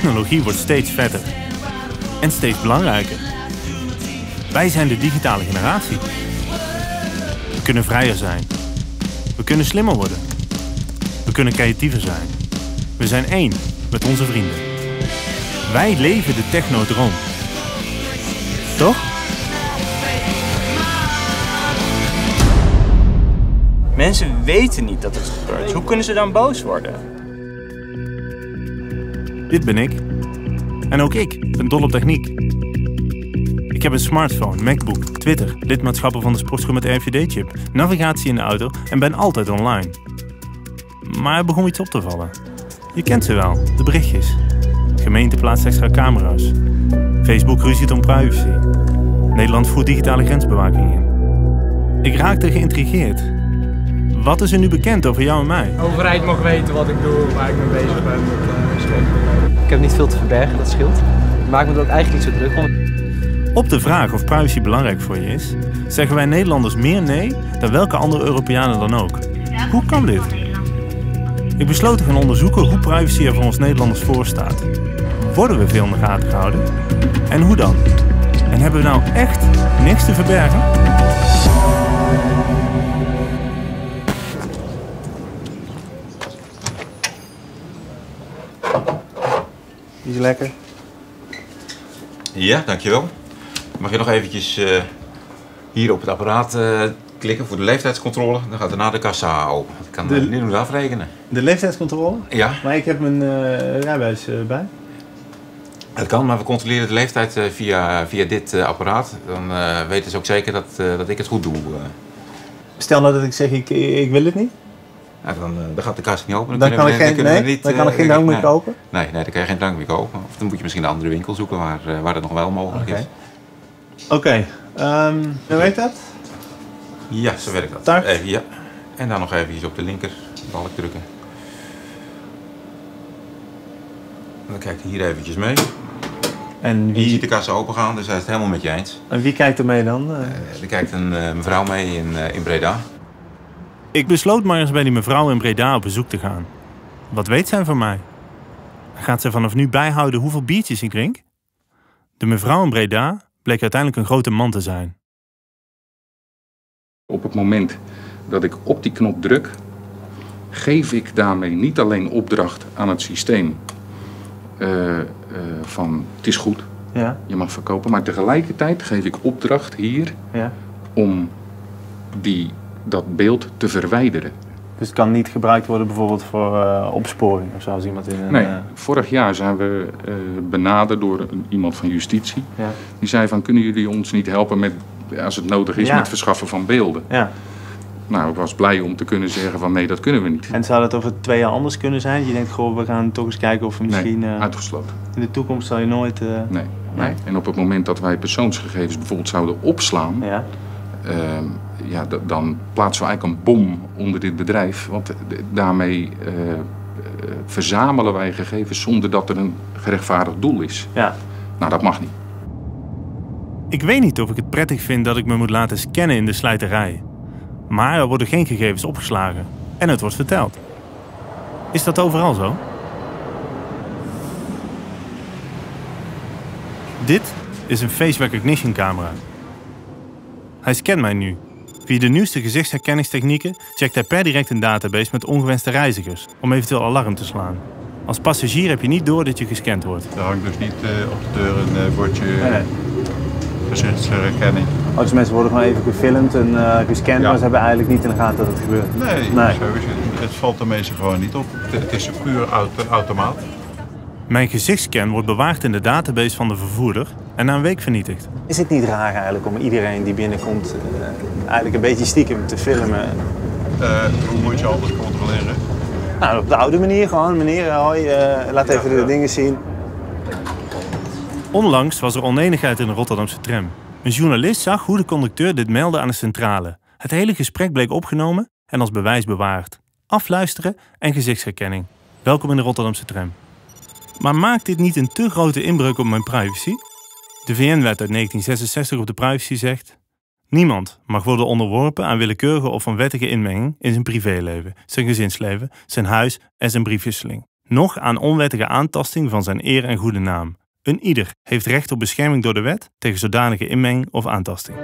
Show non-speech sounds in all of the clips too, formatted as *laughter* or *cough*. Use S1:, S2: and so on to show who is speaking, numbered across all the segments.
S1: Technologie wordt steeds vetter. En steeds belangrijker. Wij zijn de digitale generatie. We kunnen vrijer zijn. We kunnen slimmer worden. We kunnen creatiever zijn. We zijn één met onze vrienden. Wij leven de technodroom. Toch?
S2: Mensen weten niet dat het gebeurt. Hoe kunnen ze dan boos worden?
S1: Dit ben ik. En ook ik ben dol op techniek. Ik heb een smartphone, MacBook, Twitter, lidmaatschappen van de sportschool met RFID-chip, navigatie in de auto en ben altijd online. Maar er begon iets op te vallen. Je kent ze wel, de berichtjes. Gemeente plaatst extra camera's. Facebook ruziet om privacy. Nederland voert digitale grensbewaking in. Ik raakte geïntrigeerd. Wat is er nu bekend over jou en mij?
S3: De overheid mag weten wat ik doe, waar ik mee bezig ben met uh,
S4: heb niet veel te verbergen, dat scheelt. Ik maak me er eigenlijk niet zo druk.
S1: Op de vraag of privacy belangrijk voor je is, zeggen wij Nederlanders meer nee dan welke andere Europeanen dan ook. Hoe kan dit? Ik besloot te gaan onderzoeken hoe privacy er voor ons Nederlanders voor staat. Worden we veel in de gaten gehouden? En hoe dan? En hebben we nou echt niks te verbergen?
S4: Die is lekker.
S5: Ja, dankjewel. Mag je nog eventjes uh, hier op het apparaat uh, klikken voor de leeftijdscontrole? Dan gaat daarna de kassa open. Ik kan
S4: De-
S5: nu nog afrekenen.
S4: De leeftijdscontrole?
S5: Ja,
S4: Maar ik heb mijn eh, rijbewijs eh, bij.
S5: dat kan, maar we controleren de leeftijd eh, via, via dit eh, apparaat. Dan eh, weten ze ook zeker dat, eh, dat ik het goed doe. eh.
S4: Stel nou dat ik zeg, ik, ik wil het niet.
S5: Dan, eh, dan gaat de kassa niet open.
S4: Dan kan
S5: we-
S4: ik geen,
S5: kunnen we
S4: nee,
S5: niet,
S4: dan kan
S5: eh,
S4: ik geen drank meer
S5: nee.
S4: kopen.
S5: Nee, nee, dan kan je geen drank meer kopen. Of dan moet je misschien een andere winkel zoeken waar, eh, waar dat nog wel mogelijk is.
S4: Oké, ehm, hoe werkt dat?
S5: Ja, zo werkt dat.
S4: Start.
S5: Even, ja. En dan nog even op de linker balk drukken. Dan kijkt hij hier eventjes mee.
S4: En
S5: Je
S4: wie,
S5: ziet de kassa open gaan, dus hij is het helemaal met je eens.
S4: en wie kijkt er mee dan? Eh,
S5: Eh, er kijkt een eh, mevrouw mee in, eh, in Breda.
S1: Ik besloot maar eens bij die mevrouw in Breda op bezoek te gaan. Wat weet zij van mij? Gaat zij vanaf nu bijhouden hoeveel biertjes ik drink? De mevrouw in Breda bleek uiteindelijk een grote man te zijn.
S6: Op het moment dat ik op die knop druk, geef ik daarmee niet alleen opdracht aan het systeem eh, eh, van het is goed,
S4: ja,
S6: je mag verkopen, maar tegelijkertijd geef ik opdracht hier
S4: ja.
S6: om die, dat beeld te verwijderen.
S4: Dus het kan niet gebruikt worden bijvoorbeeld voor eh, opsporing of zo, als iemand in een...
S6: Nee,
S4: eh,
S6: vorig jaar zijn we eh, benaderd door een- iemand van justitie.
S4: ja.
S6: Die zei van, kunnen jullie ons niet helpen met, als het nodig is,
S4: Ja.
S6: met het verschaffen van beelden?
S4: ja.
S6: Nou, ik was blij om te kunnen zeggen van, nee, dat kunnen we niet.
S4: En zou dat over twee jaar anders kunnen zijn? Je denkt, goh, we gaan toch eens kijken of we misschien...
S6: nee, uitgesloten.
S4: in de toekomst zal je nooit...
S6: Nee.
S4: Nee?
S6: En op het moment dat wij persoonsgegevens bijvoorbeeld zouden opslaan,
S4: ja.
S6: Ehm, ja, dan plaatsen we eigenlijk een bom onder dit bedrijf. Want daarmee eh, eh, verzamelen wij gegevens zonder dat er een gerechtvaardigd doel is.
S4: ja.
S6: Nou, dat mag niet.
S1: Ik weet niet of ik het prettig vind dat ik me moet laten scannen in de slijterij. Maar er worden geen gegevens opgeslagen. En het wordt verteld. Is dat overal zo? Dit is een face recognition camera. Hij scant mij nu. Via de nieuwste gezichtsherkenningstechnieken checkt hij per direct een database met ongewenste reizigers om eventueel alarm te slaan. Als passagier heb je niet door dat je gescand wordt.
S7: Er hangt dus niet eh, op de deur een eh, bordje
S4: Nee, nee.
S7: gezichtsherkenning.
S4: Oh, dus mensen worden gewoon even gefilmd en eh, gescand,
S7: Ja.
S4: maar ze hebben eigenlijk niet in de gaten dat het gebeurt.
S7: Nee,
S4: Nee.
S7: Zo is het. het valt de mensen gewoon niet op. Het, het is een puur auto, automaat.
S1: Mijn gezichtscan wordt bewaard in de database van de vervoerder en na een week vernietigd.
S4: Is het niet raar eigenlijk om iedereen die binnenkomt eh, eigenlijk een beetje stiekem te filmen?
S7: Eh, hoe moet je anders controleren?
S4: Nou, op de oude manier gewoon. Meneer, hoi, eh, laat even de
S7: ja.
S4: dingen zien.
S1: Onlangs was er oneenigheid in de Rotterdamse tram. Een journalist zag hoe de conducteur dit meldde aan de centrale. Het hele gesprek bleek opgenomen en als bewijs bewaard. Afluisteren en gezichtsherkenning. Welkom in de Rotterdamse tram. Maar maakt dit niet een te grote inbreuk op mijn privacy? De VN-wet uit 1966 op de privacy zegt... Niemand mag worden onderworpen aan willekeurige of onwettige inmenging in zijn privéleven, zijn gezinsleven, zijn huis en zijn briefwisseling. nog aan onwettige aantasting van zijn eer en goede naam. Een ieder heeft recht op bescherming door de wet tegen zodanige inmenging of aantasting.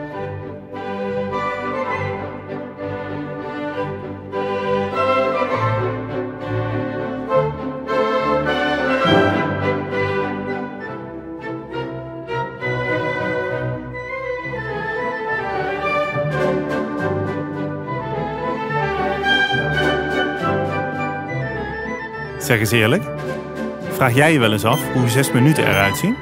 S1: Zeg eens eerlijk, vraag jij je wel eens af hoe zes minuten eruit zien?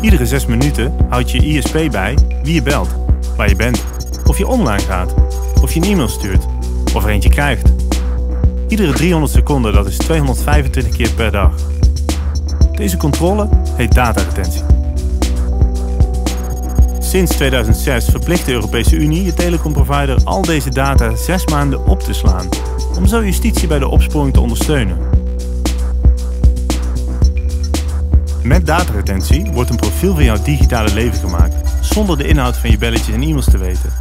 S1: Iedere zes minuten houdt je ISP bij wie je belt, waar je bent, of je online gaat, of je een e-mail stuurt, of er eentje krijgt. Iedere 300 seconden, dat is 225 keer per dag. Deze controle heet dataretentie. Sinds 2006 verplicht de Europese Unie je telecomprovider al deze data zes maanden op te slaan, om zo justitie bij de opsporing te ondersteunen. Met dataretentie wordt een profiel van jouw digitale leven gemaakt, zonder de inhoud van je belletjes en e-mails te weten.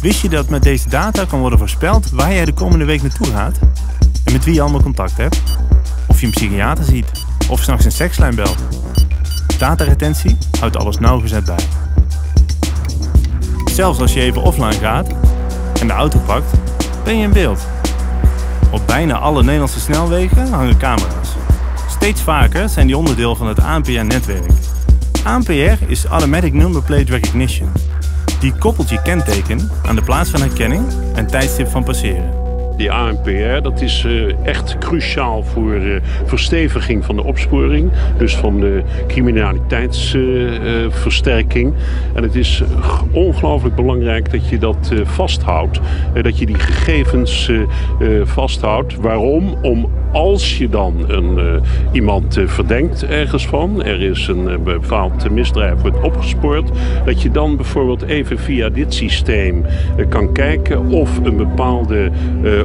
S1: Wist je dat met deze data kan worden voorspeld waar jij de komende week naartoe gaat? En met wie je allemaal contact hebt? Of je een psychiater ziet? Of s'nachts een sekslijn belt? Dataretentie houdt alles nauwgezet bij. Zelfs als je even offline gaat en de auto pakt, ben je in beeld. Op bijna alle Nederlandse snelwegen hangen camera's. Steeds vaker zijn die onderdeel van het ANPR-netwerk. ANPR is Automatic Number Plate Recognition. Die koppelt je kenteken aan de plaats van herkenning en tijdstip van passeren.
S8: Die ANPR dat is uh, echt cruciaal voor uh, versteviging van de opsporing. Dus van de criminaliteitsversterking. En het is ongelooflijk belangrijk dat je dat vasthoudt. dat je die gegevens vasthoudt. Waarom? Om als je dan een, iemand verdenkt ergens van. Er is een bepaald misdrijf wordt opgespoord. Dat je dan bijvoorbeeld even via dit systeem kan kijken of een bepaalde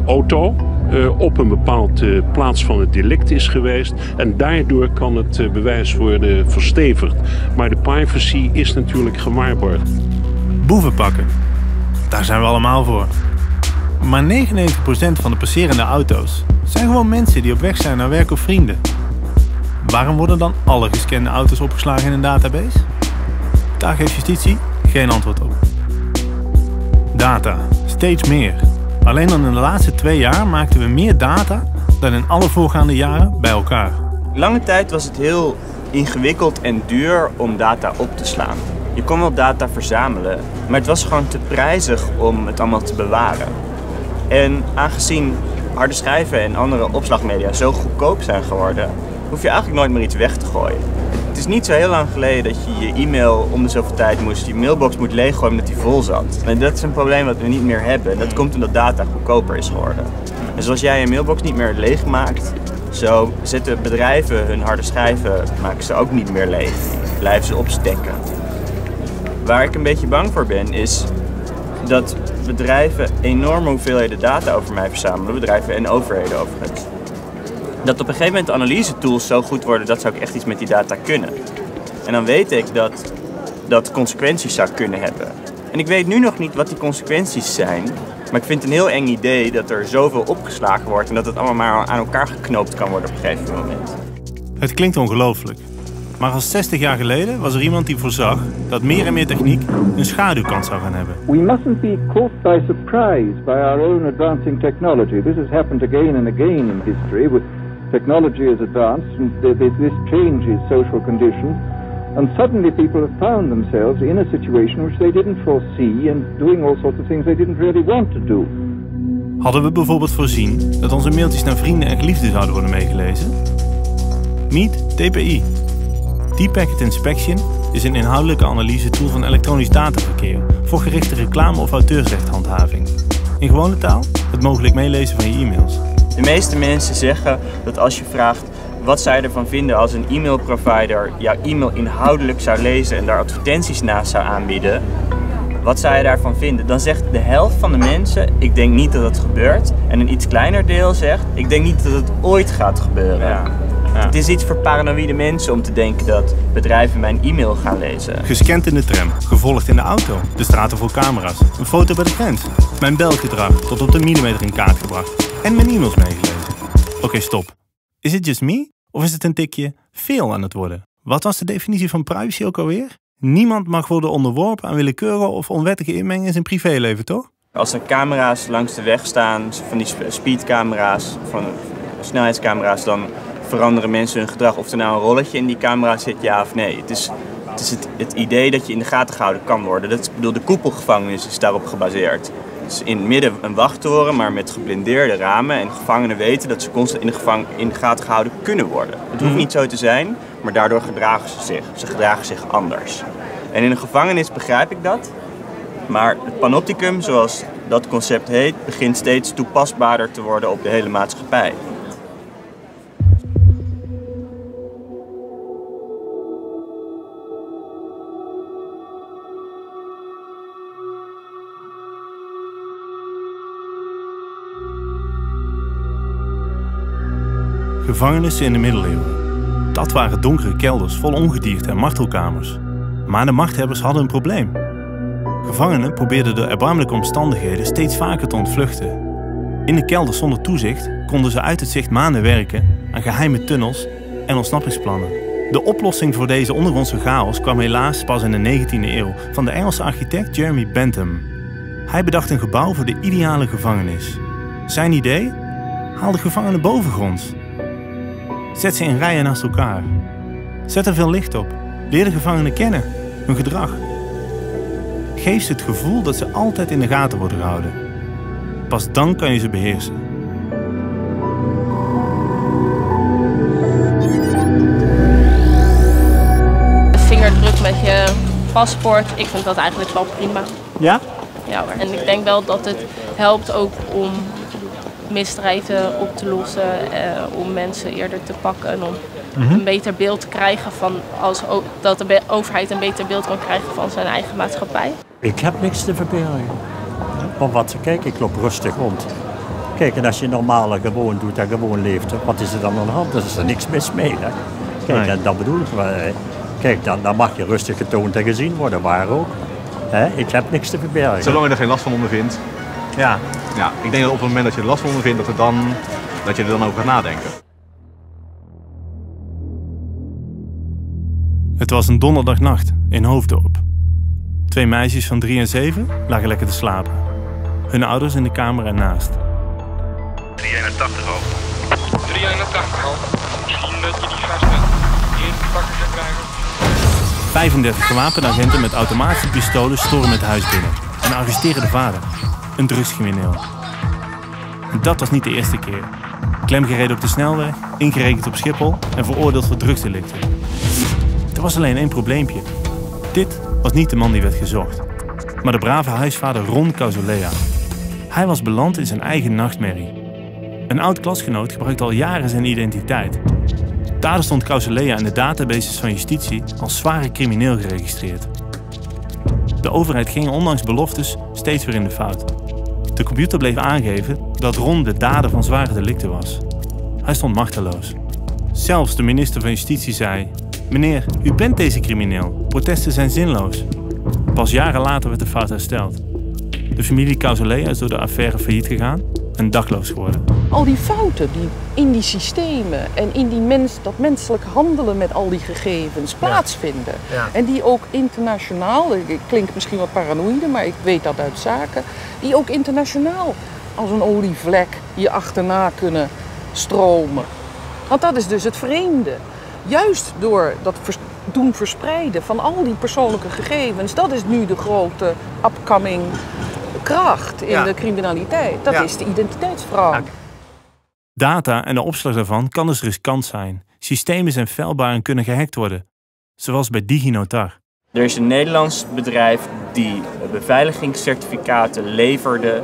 S8: auto uh, op een bepaalde uh, plaats van het delict is geweest. En daardoor kan het uh, bewijs worden verstevigd. Maar de privacy is natuurlijk gewaarborgd.
S1: Boeven pakken. Daar zijn we allemaal voor. Maar 99% van de passerende auto's zijn gewoon mensen die op weg zijn naar werk of vrienden. Waarom worden dan alle gescande auto's opgeslagen in een database? Daar geeft justitie geen antwoord op. Data, steeds meer. Alleen al in de laatste twee jaar maakten we meer data dan in alle voorgaande jaren bij elkaar.
S2: Lange tijd was het heel ingewikkeld en duur om data op te slaan. Je kon wel data verzamelen, maar het was gewoon te prijzig om het allemaal te bewaren. En aangezien harde schrijven en andere opslagmedia zo goedkoop zijn geworden, hoef je eigenlijk nooit meer iets weg te gooien. Het is niet zo heel lang geleden dat je je e-mail om de zoveel tijd moest, je mailbox moet leeggooien omdat die vol zat. En dat is een probleem wat we niet meer hebben. Dat komt omdat data goedkoper is geworden. En zoals jij je mailbox niet meer leeg maakt, zo zetten bedrijven hun harde schijven, maken ze ook niet meer leeg. Blijven ze opstekken. Waar ik een beetje bang voor ben, is dat bedrijven enorme hoeveelheden data over mij verzamelen. Bedrijven en overheden overigens dat op een gegeven moment de analyse tools zo goed worden dat ze ook echt iets met die data kunnen. En dan weet ik dat dat consequenties zou kunnen hebben. En ik weet nu nog niet wat die consequenties zijn. Maar ik vind het een heel eng idee dat er zoveel opgeslagen wordt en dat het allemaal maar aan elkaar geknoopt kan worden op een gegeven moment.
S1: Het klinkt ongelooflijk. Maar al 60 jaar geleden was er iemand die voorzag dat meer en meer techniek een schaduwkant zou gaan hebben.
S9: We mustn't be caught by surprise by our own advancing technology. This has happened again and again in history with technology has advanced and this changes social conditions. And suddenly people have found themselves in a situation which they didn't foresee and doing all sorts of things they didn't really want to do.
S1: Hadden we bijvoorbeeld voorzien dat onze mailtjes naar vrienden en geliefden zouden worden meegelezen? Meet TPI. Deep Packet Inspection is een inhoudelijke analyse tool van elektronisch dataverkeer voor gerichte reclame- of auteursrechthandhaving. In gewone taal het mogelijk meelezen van je e-mails.
S2: De meeste mensen zeggen dat als je vraagt wat zij ervan vinden als een e-mailprovider jouw e-mail inhoudelijk zou lezen en daar advertenties naast zou aanbieden, wat zou je daarvan vinden? Dan zegt de helft van de mensen, ik denk niet dat het gebeurt. En een iets kleiner deel zegt, ik denk niet dat het ooit gaat gebeuren. Ja. Het is iets voor paranoïde mensen om te denken dat bedrijven mijn e-mail gaan lezen.
S1: Gescand in de tram, gevolgd in de auto, de straten vol camera's, een foto bij de grens. Mijn belgedrag tot op de millimeter in kaart gebracht en mijn e-mails meegelezen. Oké, stop. Is het just me? Of is het een tikje veel aan het worden? Wat was de definitie van privacy ook alweer? Niemand mag worden onderworpen aan willekeurige of onwettige inmenging in zijn privéleven, toch?
S2: Als er camera's langs de weg staan, van die sp- speedcamera's, van snelheidscamera's, dan veranderen mensen hun gedrag. Of er nou een rolletje in die camera zit, ja of nee. Het is het, is het, het idee dat je in de gaten gehouden kan worden. Dat bedoel, de koepelgevangenis is daarop gebaseerd. Dus in het midden een wachttoren, maar met geblindeerde ramen. En gevangenen weten dat ze constant in de, gevang, in de gaten gehouden kunnen worden. Het hoeft niet zo te zijn, maar daardoor gedragen ze zich. Ze gedragen zich anders. En in een gevangenis begrijp ik dat. Maar het panopticum, zoals dat concept heet, begint steeds toepasbaarder te worden op de hele maatschappij.
S1: Gevangenissen in de middeleeuwen. Dat waren donkere kelders vol ongedierte en martelkamers. Maar de machthebbers hadden een probleem. Gevangenen probeerden door erbarmelijke omstandigheden steeds vaker te ontvluchten. In de kelder zonder toezicht konden ze uit het zicht maanden werken aan geheime tunnels en ontsnappingsplannen. De oplossing voor deze ondergrondse chaos kwam helaas pas in de 19e eeuw van de Engelse architect Jeremy Bentham. Hij bedacht een gebouw voor de ideale gevangenis. Zijn idee? Haal de gevangenen bovengronds. Zet ze in rijen naast elkaar. Zet er veel licht op. Leer de gevangenen kennen, hun gedrag. Geef ze het gevoel dat ze altijd in de gaten worden gehouden. Pas dan kan je ze beheersen.
S10: Vingerdruk met je paspoort, ik vind dat eigenlijk wel prima.
S11: Ja?
S10: Ja hoor. En ik denk wel dat het helpt ook om misdrijven op te lossen, eh, om mensen eerder te pakken en om
S11: Mhm.
S10: een beter beeld te krijgen van als dat de overheid een beter beeld kan krijgen van zijn eigen maatschappij.
S11: Ik heb niks te verbergen. Want wat, kijk, ik loop rustig rond. Kijk, en als je normaal gewoon doet en gewoon leeft, wat is er dan aan de hand? Er is er niks mis mee. Hè? Kijk,
S1: Nee.
S11: en dat bedoel ik. eh, Kijk, dan, dan mag je rustig getoond en gezien worden, waar ook. Hè? Ik heb niks te verbergen.
S12: Zolang je er geen last van ondervindt.
S1: Ja.
S12: Ja, ik denk dat op het moment dat je er last van ondervindt, dat, er dan, dat je er dan over gaat nadenken.
S1: Het was een donderdagnacht in Hoofddorp. Twee meisjes van drie en zeven lagen lekker te slapen. Hun ouders in de kamer ernaast.
S13: 381 al. 381 al. Misschien dat je die gasten in te pakken kan krijgen.
S1: 35 gewapende agenten met automatische pistolen stormen het huis binnen en arresteren de vader, een drugscrimineel. Dat was niet de eerste keer. Klemgereden op de snelweg, ingerekend op Schiphol en veroordeeld voor drugsdelicten. Er was alleen één probleempje. Dit was niet de man die werd gezocht, maar de brave huisvader Ron Causolea. Hij was beland in zijn eigen nachtmerrie. Een oud klasgenoot gebruikte al jaren zijn identiteit. Daardoor stond Causolea in de databases van justitie als zware crimineel geregistreerd. De overheid ging ondanks beloftes steeds weer in de fout. De computer bleef aangeven dat Ron de dader van zware delicten was. Hij stond machteloos. Zelfs de minister van Justitie zei: Meneer, u bent deze crimineel. Protesten zijn zinloos. Pas jaren later werd de fout hersteld. De familie Causolea is door de affaire failliet gegaan en dakloos geworden.
S14: Al die fouten die in die systemen en in die mens, dat menselijk handelen met al die gegevens plaatsvinden.
S15: Ja.
S14: En die ook internationaal, ik ik klink misschien wat paranoïde, maar ik weet dat uit zaken, die ook internationaal als een olievlek je achterna kunnen stromen. Want dat is dus het vreemde. Juist door dat vers- doen verspreiden van al die persoonlijke gegevens, dat is nu de grote upcoming kracht in
S1: Ja.
S14: de criminaliteit. Dat
S1: Ja.
S14: is de identiteitsfraude.
S1: Data en de opslag daarvan kan dus riskant zijn. Systemen zijn feilbaar en kunnen gehackt worden. Zoals bij DigiNotar.
S2: Er is een Nederlands bedrijf die beveiligingscertificaten leverde,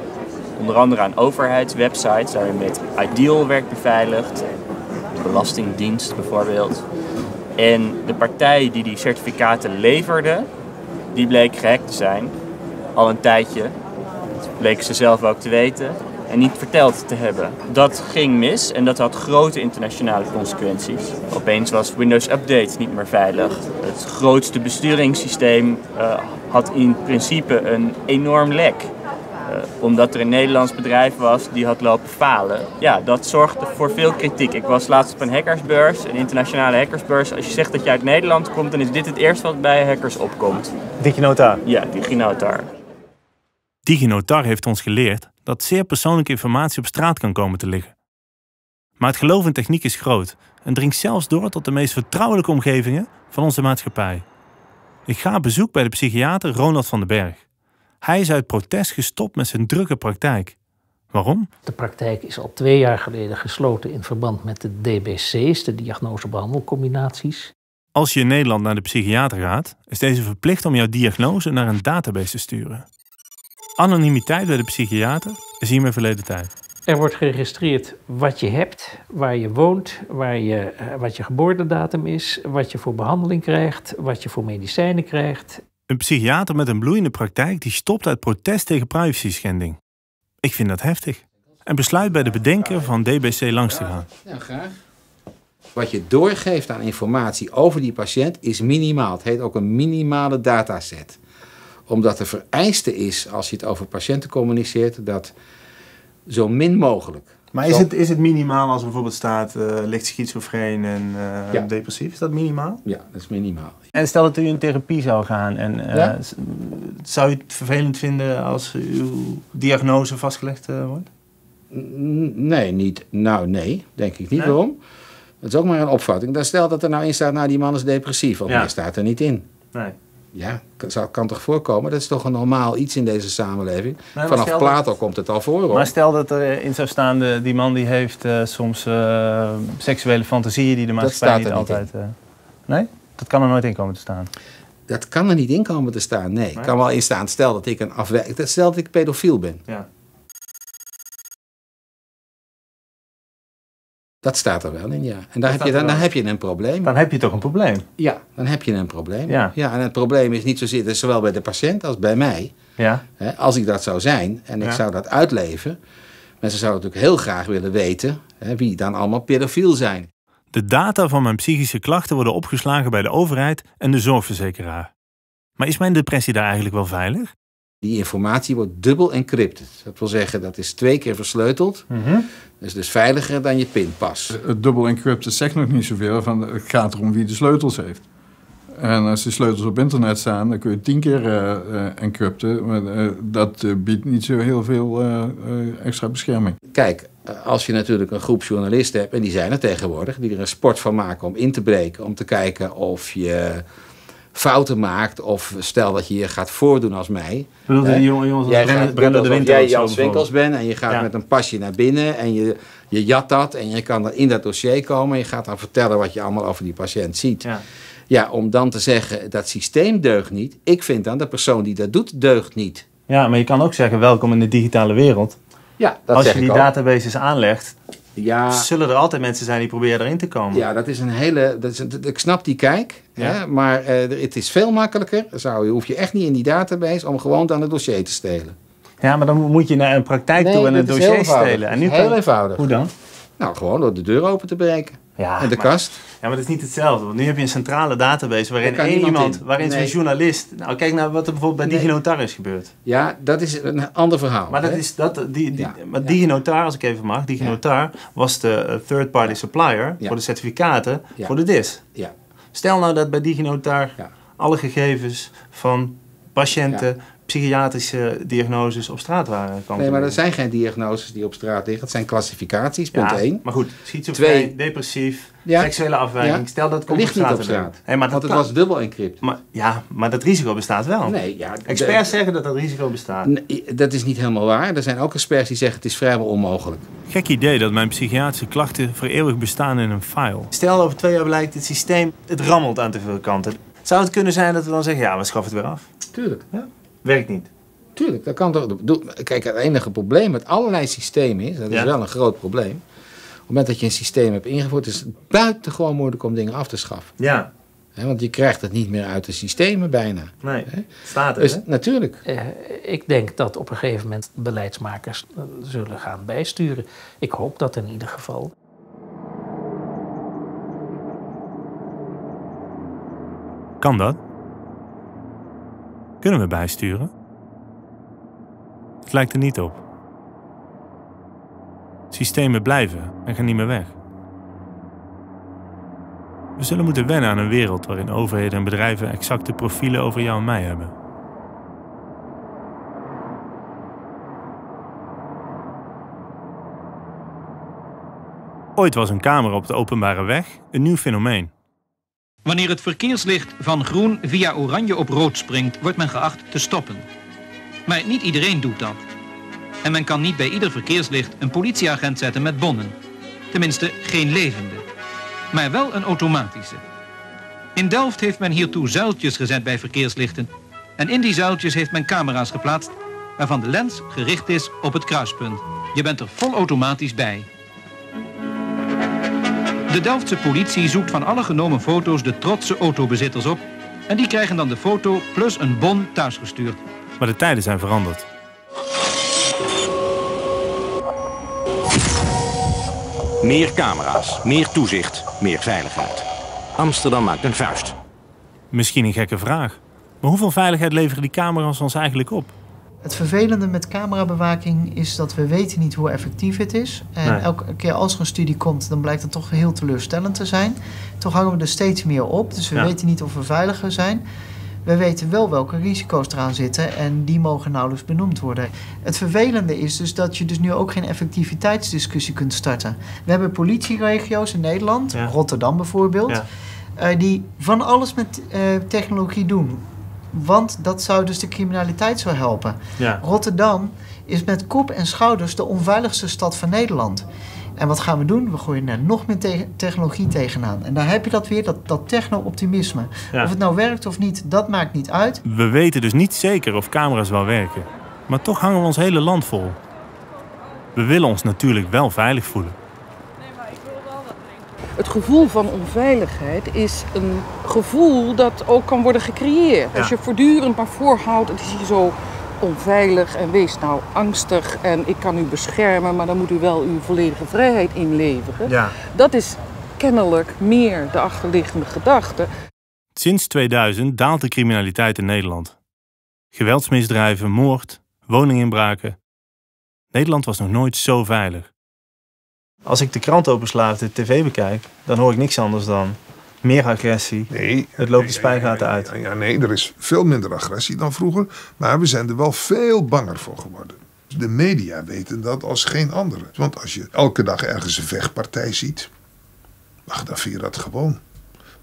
S2: onder andere aan overheidswebsites. Daarin met Ideal werd beveiligd, de Belastingdienst bijvoorbeeld. En de partij die die certificaten leverde, die bleek gehackt te zijn, al een tijdje. Dat bleken ze zelf ook te weten. en niet verteld te hebben. Dat ging mis en dat had grote internationale consequenties. Opeens was Windows Update niet meer veilig. Het grootste besturingssysteem uh, had in principe een enorm lek. Uh, omdat er een Nederlands bedrijf was die had lopen falen. Ja, dat zorgde voor veel kritiek. Ik was laatst op een hackersbeurs, een internationale hackersbeurs. Als je zegt dat je uit Nederland komt, dan is dit het eerste wat bij hackers opkomt.
S1: DigiNotar?
S2: Ja, DigiNotar.
S1: DigiNotar heeft ons geleerd dat zeer persoonlijke informatie op straat kan komen te liggen. Maar het geloof in techniek is groot en dringt zelfs door tot de meest vertrouwelijke omgevingen van onze maatschappij. Ik ga op bezoek bij de psychiater Ronald van den Berg. Hij is uit protest gestopt met zijn drukke praktijk. Waarom?
S16: De praktijk is al twee jaar geleden gesloten in verband met de DBC's, de diagnose-behandelcombinaties.
S1: Als je in Nederland naar de psychiater gaat, is deze verplicht om jouw diagnose naar een database te sturen. Anonimiteit bij de psychiater is hiermee verleden tijd.
S16: Er wordt geregistreerd wat je hebt, waar je woont, waar je, wat je geboortedatum is, wat je voor behandeling krijgt, wat je voor medicijnen krijgt.
S1: Een psychiater met een bloeiende praktijk die stopt uit protest tegen privacy-schending. Ik vind dat heftig. En besluit bij de bedenker van DBC langs te gaan.
S17: Ja, graag. Wat je doorgeeft aan informatie over die patiënt is minimaal. Het heet ook een minimale dataset. Omdat de vereiste is, als je het over patiënten communiceert, dat zo min mogelijk.
S1: Maar is het, is het minimaal als er bijvoorbeeld staat uh, licht schizofreen en uh,
S17: Ja.
S1: depressief? Is dat minimaal?
S17: Ja, dat is minimaal.
S1: En stel dat u in therapie zou gaan en eh,
S17: Ja.
S1: zou u het vervelend vinden als uw diagnose vastgelegd eh, wordt?
S17: Nee, niet. Nou, nee, denk ik niet.
S1: Nee?
S17: Waarom? Dat is ook maar een opvatting. Dan stel dat er nou in staat, nou, die man is depressief. Want
S1: Ja.
S17: meer staat er niet in.
S1: Nee.
S17: Ja, kan, kan toch voorkomen? Dat is toch een normaal iets in deze samenleving. Vanaf Plato komt het al voor. hoor.
S1: Maar stel dat er in zou staan, de, die man die heeft eh, soms eh, seksuele fantasieën die de maatschappij
S17: staat
S1: niet
S17: er niet
S1: altijd... eh, nee? Dat kan er nooit in komen te staan.
S17: Dat kan er niet in komen te staan. Nee, kan wel in staan. Stel dat ik een afwijking. Stel dat ik pedofiel ben.
S1: Ja.
S17: Dat staat er wel in, ja. En daar heb, je, dan, heb je een probleem.
S1: Dan heb je toch een probleem?
S17: Ja, dan heb je een probleem.
S1: Ja.
S17: en het probleem is niet zozeer, zowel bij de patiënt als bij mij.
S1: Ja.
S17: Hè, als ik dat zou zijn en ik
S1: Ja.
S17: zou dat uitleven. Mensen zouden natuurlijk heel graag willen weten hè, wie dan allemaal pedofiel zijn.
S1: De data van mijn psychische klachten worden opgeslagen bij de overheid en de zorgverzekeraar. Maar is mijn depressie daar eigenlijk wel veilig?
S17: Die informatie wordt dubbel encrypted. Dat wil zeggen, dat is twee keer versleuteld.
S1: Mhm.
S17: Dat is dus veiliger dan je pinpas.
S18: Het dubbel encrypted zegt nog niet zoveel. Van, het gaat erom wie de sleutels heeft. En als die sleutels op internet staan, dan kun je tien keer eh, eh, encrypten. Maar eh, dat eh, biedt niet zo heel veel eh, eh, extra bescherming.
S17: Kijk, eh, als je natuurlijk een groep journalisten hebt, en die zijn er tegenwoordig, die er een sport van maken om in te breken, om te kijken of je fouten maakt, of stel dat je je gaat voordoen als mij.
S1: Bedoel die jongen- jongens
S17: jij gaat
S1: Brenda de Winter
S17: jij Jan
S1: bijvoorbeeld.
S17: bent en je gaat
S1: Ja.
S17: met een pasje naar binnen en je, je jat dat en je kan dan in dat dossier komen en je gaat dan vertellen wat je allemaal over die patiënt ziet.
S1: Ja.
S17: Ja, om dan te zeggen dat systeem deugt niet. Ik vind dan de persoon die dat doet deugt niet.
S1: Ja, maar je kan ook zeggen welkom in de digitale wereld.
S17: Ja, dat
S1: Als
S17: zeg
S1: je die
S17: ook.
S1: databases aanlegt,
S17: Ja.
S1: zullen er altijd mensen zijn die proberen erin te komen.
S17: Ja, dat is een hele. Dat is een- ik snap die kijk,
S1: Ja.
S17: hè, maar eh, het is veel makkelijker. Zou, je hoef je echt niet in die database om gewoon dan het dossier te stelen.
S1: Ja, maar dan moet je naar een praktijk
S17: Nee,
S1: toe en een dossier stelen. En nu
S17: heel
S1: kan-
S17: eenvoudig.
S1: Hoe dan?
S17: Nou, gewoon door de deur open te breken.
S1: Ja,
S17: en de
S1: maar-
S17: kast.
S1: Ja, maar dat is niet hetzelfde. Want nu heb je een centrale database waarin één iemand,
S17: in.
S1: waarin zo'n journalist... Nou, kijk naar wat er bijvoorbeeld bij
S17: Nee.
S1: DigiNotar is gebeurd.
S17: Ja, dat is een ander verhaal.
S1: Maar dat is dat, die, die, maar DigiNotar, als ik even mag, DigiNotar was de eh, third-party supplier
S17: Ja.
S1: voor de certificaten
S17: Ja.
S1: voor de DIS.
S17: Ja.
S1: Stel nou dat bij DigiNotar alle gegevens van patiënten, psychiatrische diagnoses op straat waren.
S17: Nee, maar er zijn geen diagnoses die op straat liggen. Het zijn klassificaties, punt
S1: Ja,
S17: 1.
S1: Maar goed, schizofreen,
S17: Twee.
S1: depressief,
S17: Ja.
S1: seksuele afwijking.
S17: Ja.
S1: Stel dat het komt
S17: ligt niet
S1: op
S17: op
S1: straat. te
S17: straat.
S1: liggen. Nee, maar
S17: Want
S1: dat
S17: het was dubbel encrypt.
S1: Maar, ja, maar dat risico bestaat wel.
S17: Nee, ja,
S1: Experts
S17: de-
S1: zeggen dat dat risico bestaat.
S17: Nee, dat is niet helemaal waar. Er zijn ook experts die zeggen het is vrijwel onmogelijk.
S1: Gek idee dat mijn psychiatrische klachten voor eeuwig bestaan in een file. Stel over twee jaar blijkt het systeem, het rammelt aan te veel kanten. Zou het kunnen zijn dat we dan zeggen, ja, we schaffen het weer af?
S17: Tuurlijk.
S1: Ja. Werkt niet.
S17: Tuurlijk, dat kan toch. Kijk, het enige probleem met allerlei systemen is, dat is
S1: Ja.
S17: wel een groot probleem. Op het moment dat je een systeem hebt ingevoerd, is het buitengewoon moeilijk om dingen af te schaffen.
S1: Ja.
S17: Hè, want je krijgt het niet meer uit de systemen bijna.
S2: Nee, staat er,
S17: Dus
S2: hè?
S17: natuurlijk.
S16: Eh, ik denk dat op een gegeven moment beleidsmakers eh, zullen gaan bijsturen. Ik hoop dat in ieder geval.
S1: Kan dat? Kunnen we bijsturen? Het lijkt er niet op. Systemen blijven en gaan niet meer weg. We zullen moeten wennen aan een wereld waarin overheden en bedrijven exacte profielen over jou en mij hebben. Ooit was een camera op de openbare weg een nieuw fenomeen.
S19: Wanneer het verkeerslicht van groen via oranje op rood springt, wordt men geacht te stoppen. Maar niet iedereen doet dat. En men kan niet bij ieder verkeerslicht een politieagent zetten met bonnen. Tenminste, geen levende. Maar wel een automatische. In Delft heeft men hiertoe zuiltjes gezet bij verkeerslichten. En in die zuiltjes heeft men camera's geplaatst waarvan de lens gericht is op het kruispunt. Je bent er volautomatisch bij. De Delftse politie zoekt van alle genomen foto's de trotse autobezitters op. En die krijgen dan de foto plus een bon thuisgestuurd.
S1: Maar de tijden zijn veranderd.
S20: Meer camera's, meer toezicht, meer veiligheid. Amsterdam maakt een vuist.
S1: Misschien een gekke vraag. Maar hoeveel veiligheid leveren die camera's ons eigenlijk op?
S21: Het vervelende met camerabewaking is dat we weten niet hoe effectief het is. En
S1: Nee.
S21: elke keer als er een studie komt, dan blijkt het toch heel teleurstellend te zijn. Toch hangen we er steeds meer op, dus we
S1: Ja.
S21: weten niet of we veiliger zijn. We weten wel welke risico's eraan zitten en die mogen nauwelijks benoemd worden. Het vervelende is dus dat je dus nu ook geen effectiviteitsdiscussie kunt starten. We hebben politieregio's in Nederland,
S2: Ja.
S21: Rotterdam bijvoorbeeld,
S2: Ja.
S21: eh, die van alles met eh, technologie doen. Want dat zou dus de criminaliteit zo helpen.
S2: Ja.
S21: Rotterdam is met kop en schouders de onveiligste stad van Nederland. En wat gaan we doen? We gooien er nog meer te- technologie tegenaan. En daar heb je dat weer, dat, dat techno-optimisme.
S1: Ja.
S21: Of het nou werkt of niet, dat maakt niet uit.
S1: We weten dus niet zeker of camera's wel werken. Maar toch hangen we ons hele land vol. We willen ons natuurlijk wel veilig voelen.
S14: Het gevoel van onveiligheid is een gevoel dat ook kan worden gecreëerd.
S2: Ja.
S14: Als je voortdurend maar voorhoudt, het is hier zo onveilig en wees nou angstig en ik kan u beschermen, maar dan moet u wel uw volledige vrijheid inleveren.
S2: Ja.
S14: Dat is kennelijk meer de achterliggende gedachte.
S1: Sinds 2000 daalt de criminaliteit in Nederland. Geweldsmisdrijven, moord, woninginbraken. Nederland was nog nooit zo veilig.
S2: Als ik de krant opensla of de tv bekijk, dan hoor ik niks anders dan meer agressie.
S22: Nee.
S2: Het loopt de spijgaten uit.
S22: Ja, ja, nee, er is veel minder agressie dan vroeger. Maar we zijn er wel veel banger voor geworden. De media weten dat als geen andere. Want als je elke dag ergens een vechtpartij ziet, ach, dan vind je dat gewoon.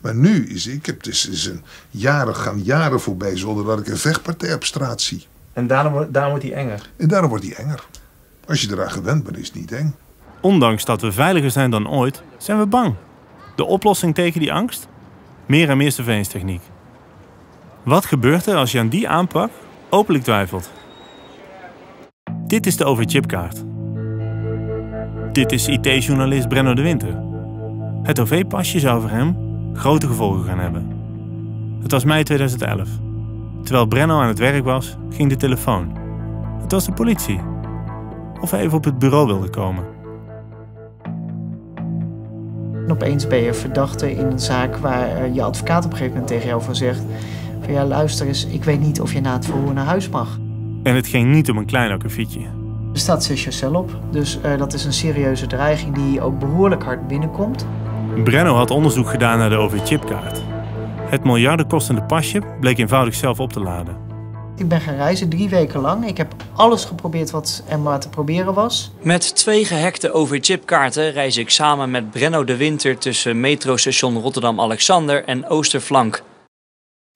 S22: Maar nu is ik heb dus is een jaren gaan jaren voorbij zonder dat ik een vechtpartij op straat zie.
S2: En daarom, wordt- daarom wordt hij enger.
S22: En daarom wordt die enger. Als je eraan gewend bent, is het niet eng.
S1: Ondanks dat we veiliger zijn dan ooit, zijn we bang. De oplossing tegen die angst? Meer en meer surveillancetechniek. Wat gebeurt er als je aan die aanpak openlijk twijfelt? Dit is de overchipkaart. Dit is IT-journalist Brenno de Winter. Het OV-pasje zou voor hem grote gevolgen gaan hebben. Het was mei 2011. Terwijl Brenno aan het werk was, ging de telefoon. Het was de politie. Of hij even op het bureau wilde komen.
S21: En opeens ben je verdachte in een zaak waar eh, je advocaat op een gegeven moment tegen jou van zegt... van ja, luister eens, ik weet niet of je na het verhoor naar huis mag.
S1: En het ging niet om een klein akkefietje.
S21: Er staat zes cel op, dus eh, dat is een serieuze dreiging die ook behoorlijk hard binnenkomt.
S1: Brenno had onderzoek gedaan naar de OV-chipkaart. Het miljarden kostende pasje bleek eenvoudig zelf op te laden.
S21: Ik ben gaan reizen drie weken lang. Ik heb alles geprobeerd wat er maar te proberen was.
S23: Met twee gehackte OV-chipkaarten reis ik samen met Brenno de Winter tussen metrostation Rotterdam-Alexander en Oosterflank.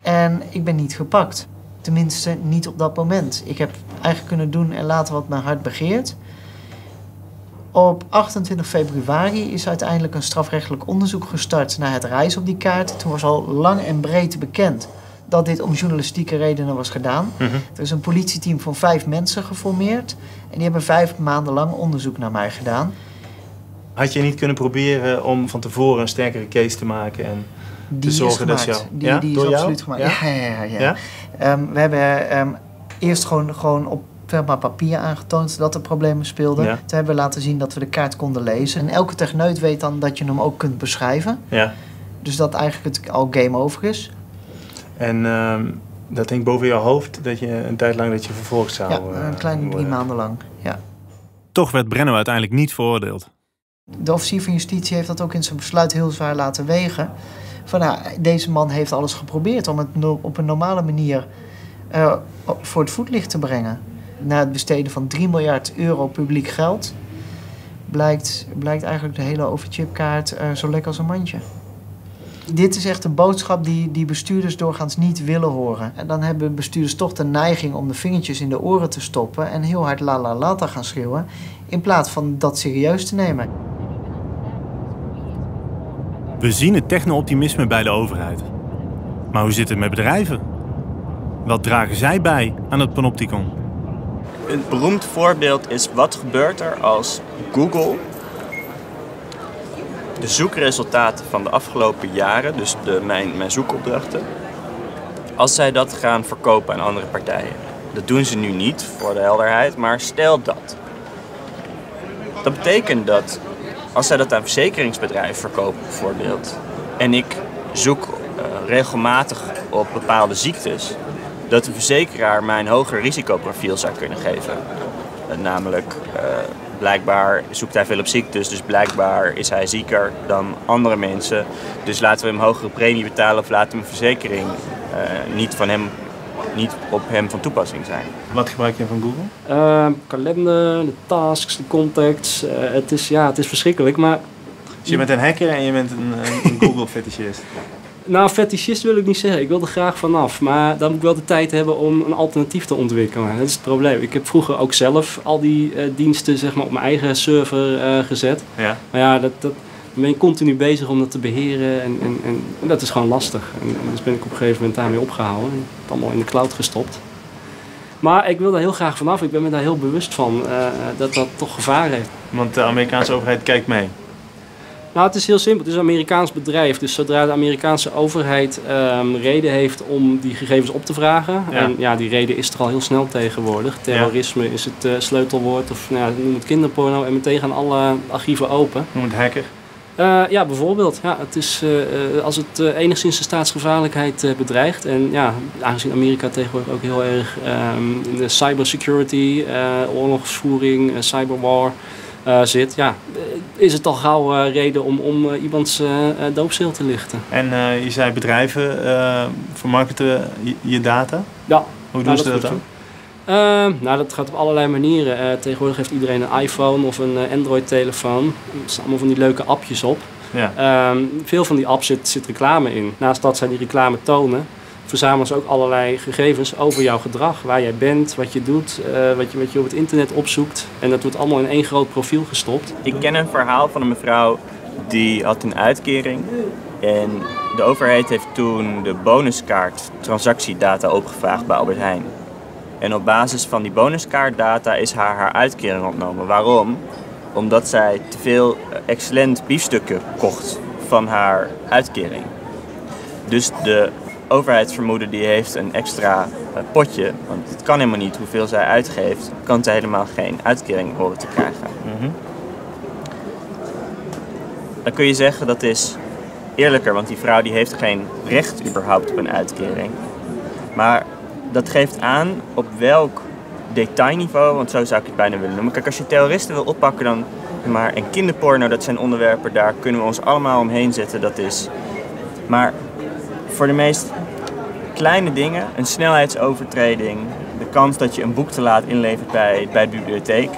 S21: En ik ben niet gepakt. Tenminste, niet op dat moment. Ik heb eigenlijk kunnen doen en laten wat mijn hart begeert. Op 28 februari is uiteindelijk een strafrechtelijk onderzoek gestart naar het reizen op die kaart. Toen was al lang en breed bekend dat dit om journalistieke redenen was gedaan.
S2: Mhm.
S21: Er is een politieteam van vijf mensen geformeerd. En die hebben vijf maanden lang onderzoek naar mij gedaan.
S2: Had je niet kunnen proberen om van tevoren een sterkere case te maken en
S21: Die
S1: zorgen dat jou-
S21: Die,
S1: Ja?
S21: die is
S1: Door jou?
S21: absoluut gemaakt.
S1: Ja?
S21: Ja, ja, ja. ja.
S1: Ja?
S21: Ehm, we hebben ehm, eerst gewoon, gewoon op zeg maar, papier aangetoond dat er problemen speelden. Toen hebben we laten zien dat we de kaart konden lezen. En elke techneut weet dan dat je hem ook kunt beschrijven.
S1: Ja.
S21: Dus dat eigenlijk het al game over is.
S1: En ehm, dat hing boven jouw hoofd dat je een tijd lang dat je vervolgd zou
S21: Ja,
S1: eh,
S21: een kleine drie
S1: worden.
S21: maanden lang. Ja.
S1: Toch werd Brenno uiteindelijk niet veroordeeld.
S21: De officier van justitie heeft dat ook in zijn besluit heel zwaar laten wegen. Van nou, deze man heeft alles geprobeerd om het op een normale manier eh, voor het voetlicht te brengen. Na het besteden van 3 miljard euro publiek geld blijkt, blijkt eigenlijk de hele overchipkaart eh, zo lekker als een mandje. Dit is echt een boodschap die, die bestuurders doorgaans niet willen horen. En dan hebben bestuurders toch de neiging om de vingertjes in de oren te stoppen en heel hard la la la te gaan schreeuwen, in plaats van dat serieus te nemen.
S1: We zien het techno-optimisme bij de overheid. Maar hoe zit het met bedrijven? Wat dragen zij bij aan het panopticon?
S2: Een beroemd voorbeeld is wat gebeurt er als Google de zoekresultaten van de afgelopen jaren, dus de, mijn, mijn zoekopdrachten, als zij dat gaan verkopen aan andere partijen. Dat doen ze nu niet, voor de helderheid, maar stel dat. Dat betekent dat als zij dat aan verzekeringsbedrijven verkopen bijvoorbeeld, en ik zoek eh, regelmatig op bepaalde ziektes, dat de verzekeraar mij een hoger risicoprofiel zou kunnen geven. Eh, namelijk, eh, blijkbaar zoekt hij veel op ziektes, dus blijkbaar is hij zieker dan andere mensen. Dus laten we hem hogere premie betalen of laten we een verzekering eh, niet, van hem, niet op hem van toepassing zijn.
S1: Wat gebruik je van Google?
S24: Ehm, kalender, de tasks, de contacts. eh, het, is, ja, het is verschrikkelijk, maar...
S1: Dus je bent een hacker en je bent een, een Google-fetischist. *laughs*
S24: Nou, fetischist wil ik niet zeggen. Ik wil er graag vanaf. Maar dan moet ik wel de tijd hebben om een alternatief te ontwikkelen. Dat is het probleem. Ik heb vroeger ook zelf al die eh, diensten zeg maar, op mijn eigen server eh, gezet.
S1: Ja.
S24: Maar ja, dat, dat, dan ben je continu bezig om dat te beheren. En, en, en, en dat is gewoon lastig. En, en dus ben ik op een gegeven moment daarmee opgehouden. En het allemaal in de cloud gestopt. Maar ik wil daar heel graag vanaf. Ik ben me daar heel bewust van eh, dat dat toch gevaar heeft.
S1: Want de Amerikaanse overheid kijkt mee.
S24: Nou, het is heel simpel. Het is een Amerikaans bedrijf. Dus zodra de Amerikaanse overheid ehm, reden heeft om die gegevens op te vragen.
S1: Ja.
S24: En ja, die reden is er al heel snel tegenwoordig. Terrorisme is het eh, sleutelwoord. Of nou, ja, noem het kinderporno. En meteen gaan alle archieven open.
S1: Noem het hacker.
S24: Eh, ja, bijvoorbeeld. Ja, het is, eh, als het enigszins de staatsgevaarlijkheid bedreigt. En ja, aangezien Amerika tegenwoordig ook heel erg ehm, in de cybersecurity, oorlogsvoering, cyberwar eh, zit. Ja, eh, is het al gauw eh, reden om, om iemands doopseel te lichten.
S1: En je zei bedrijven vermarkten je, je data?
S24: Ja.
S1: Hoe doen
S24: Nou,
S1: ze dat
S24: moet
S1: dan?
S24: zo. Eh, nou, dat gaat op allerlei manieren. Tegenwoordig heeft iedereen een iPhone of een Android-telefoon. Er staan allemaal van die leuke appjes op.
S1: Ja.
S24: Ehm, veel van die apps zit, zit reclame in. Naast dat zij die reclame tonen, verzamelen ze ook allerlei gegevens over jouw gedrag. Waar jij bent, wat je doet, eh, wat, je, wat je op het internet opzoekt. En dat wordt allemaal in één groot profiel gestopt.
S2: Ik ken een verhaal van een mevrouw die had een uitkering. En de overheid heeft toen de bonuskaart transactiedata opgevraagd bij Albert Heijn. En op basis van die bonuskaartdata is haar haar uitkering ontnomen. Waarom? Omdat zij te veel eh, excellent biefstukken kocht van haar uitkering. Dus de overheidsvermoeden die heeft een extra eh, potje. Want het kan helemaal niet hoeveel zij uitgeeft. Kan zij helemaal geen uitkering horen te krijgen. Dan kun je zeggen dat is eerlijker, want die vrouw die heeft geen recht überhaupt op een uitkering. Maar dat geeft aan op welk detailniveau, want zo zou ik het bijna willen noemen. Kijk, als je terroristen wil oppakken, dan maar en kinderporno, dat zijn onderwerpen, daar kunnen we ons allemaal omheen zetten. Dat is. Maar voor de meest kleine dingen, een snelheidsovertreding, de kans dat je een boek te laat inlevert bij, bij de bibliotheek.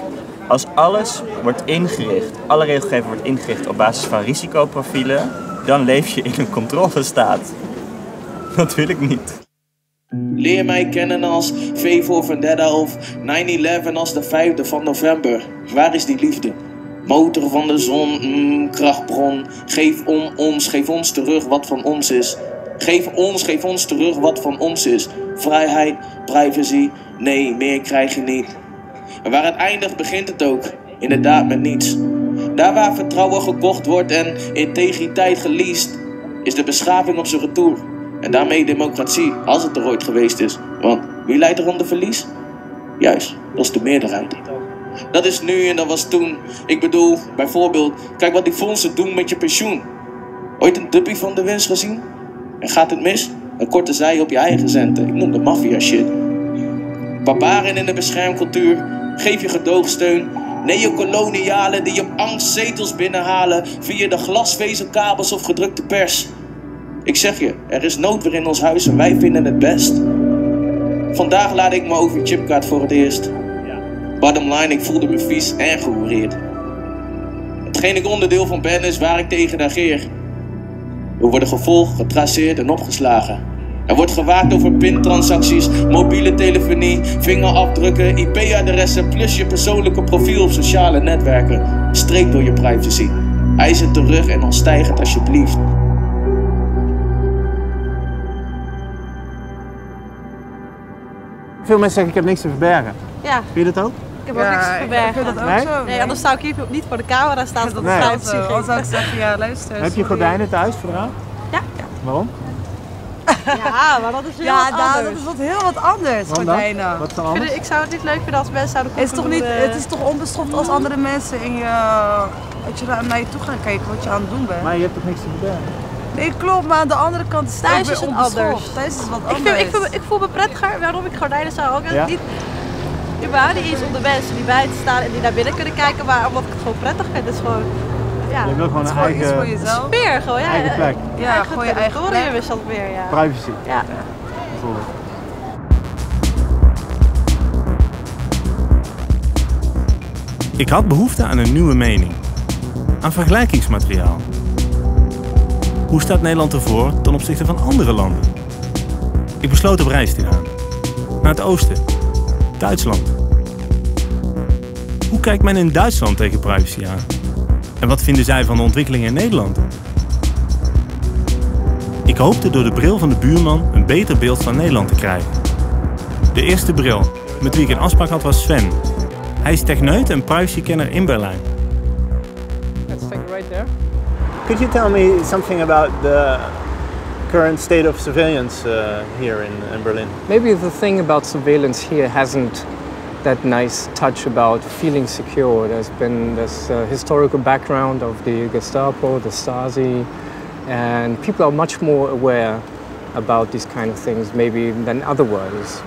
S2: Als alles wordt ingericht, alle regelgeving wordt ingericht op basis van risicoprofielen, dan leef je in een controlestaat. *laughs* Ik niet.
S25: Leer mij kennen als V voor Vendetta of 9-11 als de 5e van november. Waar is die liefde? Motor van de zon, mm, krachtbron. Geef om ons, geef ons terug wat van ons is. Geef ons, geef ons terug wat van ons is. Vrijheid, privacy, nee, meer krijg je niet. En waar het eindigt, begint het ook. Inderdaad met niets. Daar waar vertrouwen gekocht wordt en integriteit geleased. is de beschaving op zijn retour. En daarmee democratie, als het er ooit geweest is. Want wie leidt er onder verlies? Juist, dat is de meerderheid. Dat is nu en dat was toen. Ik bedoel, bijvoorbeeld, kijk wat die fondsen doen met je pensioen. Ooit een duppie van de winst gezien? En gaat het mis? Een korte zij op je eigen centen. Ik noem de maffia shit. Barbaren in de beschermcultuur. Geef je gedoogsteun. Neocolonialen die op angst zetels binnenhalen via de glasvezelkabels of gedrukte pers. Ik zeg je, er is nood weer in ons huis en wij vinden het best. Vandaag laat ik me over chipkaart voor het eerst. Bottom line, ik voelde me vies en gehoereerd. Hetgeen ik onderdeel van ben is waar ik tegen negeer. We worden gevolgd, getraceerd en opgeslagen. Er wordt gewaakt over pintransacties, mobiele telefonie, vingerafdrukken, IP-adressen plus je persoonlijke profiel op sociale netwerken. Streek door je privacy. Eis het terug en ontstijg het alsjeblieft.
S1: Veel mensen zeggen ik heb niks te verbergen.
S26: Ja.
S1: Vind je dat ook?
S26: Ik heb ook niks te verbergen.
S1: ik vind dat ook Nee? zo.
S26: Nee, anders zou ik hier niet voor de camera staan. Dat
S1: Nee. Zo,
S26: geven.
S1: als zou ik
S26: zeggen, ja luister.
S1: Heb je gordijnen thuis voor de raam?
S26: Ja.
S1: Waarom?
S26: Ja, maar dat is heel
S27: Ja,
S26: wat anders.
S27: dat is wat heel wat anders,
S1: dan?
S27: gordijnen.
S1: Wat dan
S26: Ik,
S1: anders?
S26: ik zou het niet leuk vinden als mensen zouden
S27: Het is toch niet, het is toch onbeschoft als andere mensen in je, dat je naar je toe gaan kijken wat je aan het doen bent.
S1: Maar je hebt toch niks te verbergen?
S27: Nee, klopt, maar aan de andere kant is het
S26: Thuis
S27: ook
S26: is het anders.
S27: Thuis is het wat
S26: Ik,
S27: anders.
S26: vind, ik, voel, ik voel me prettiger waarom ik gordijnen zou hangen.
S27: Ja.
S26: Niet, überhaupt niet eens om de mensen die buiten staan en die naar binnen kunnen kijken, maar omdat ik het gewoon prettig vind. Het is gewoon, ja.
S1: Je wil gewoon een eigen-
S26: iets voor jezelf. Sfeer gewoon, ja.
S1: eigen plek.
S26: Ja, gewoon je eigen plek. is dat meer, ja.
S1: Privacy.
S26: Ja.
S1: Bijvoorbeeld. Ik had behoefte aan een nieuwe mening. Aan vergelijkingsmateriaal. Hoe staat Nederland ervoor ten opzichte van andere landen? Ik besloot op reis te gaan. Naar het oosten. Duitsland. Hoe kijkt men in Duitsland tegen privacy aan? En wat vinden zij van de ontwikkelingen in Nederland? Ik hoopte door de bril van de buurman een beter beeld van Nederland te krijgen. De eerste bril met wie ik een afspraak had was Sven. Hij is techneut en privacykenner in Berlijn.
S28: Let's take it right there.
S1: Could you tell me something about the current state of surveillance uh, here in, in Berlin?
S28: Maybe the thing about surveillance here hasn't that nice touch about feeling secure. There's been this uh, historical background of the Gestapo, the Stasi, and people are much more aware about these kind of things maybe than otherwise.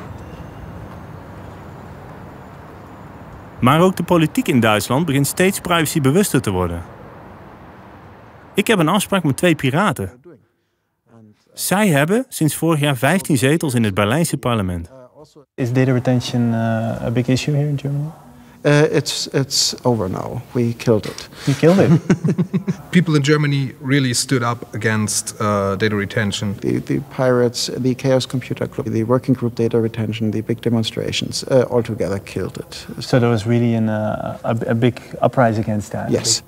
S1: Maar ook de politiek in Duitsland begint steeds privacybewuster te worden. Ik heb een afspraak met twee piraten. Zij hebben sinds vorig jaar 15 zetels in het Berlijnse parlement.
S4: Is data retention uh, a big issue here in Germany?
S29: Uh, it's it's over now. We killed it.
S4: You killed it. *laughs*
S15: People in Germany really stood up against uh, data retention.
S29: The, the pirates, the Chaos Computer Club, the working group data retention, the big demonstrations, uh, all together killed it.
S4: So there was really an, uh, a, a big uprising against that.
S29: Yes.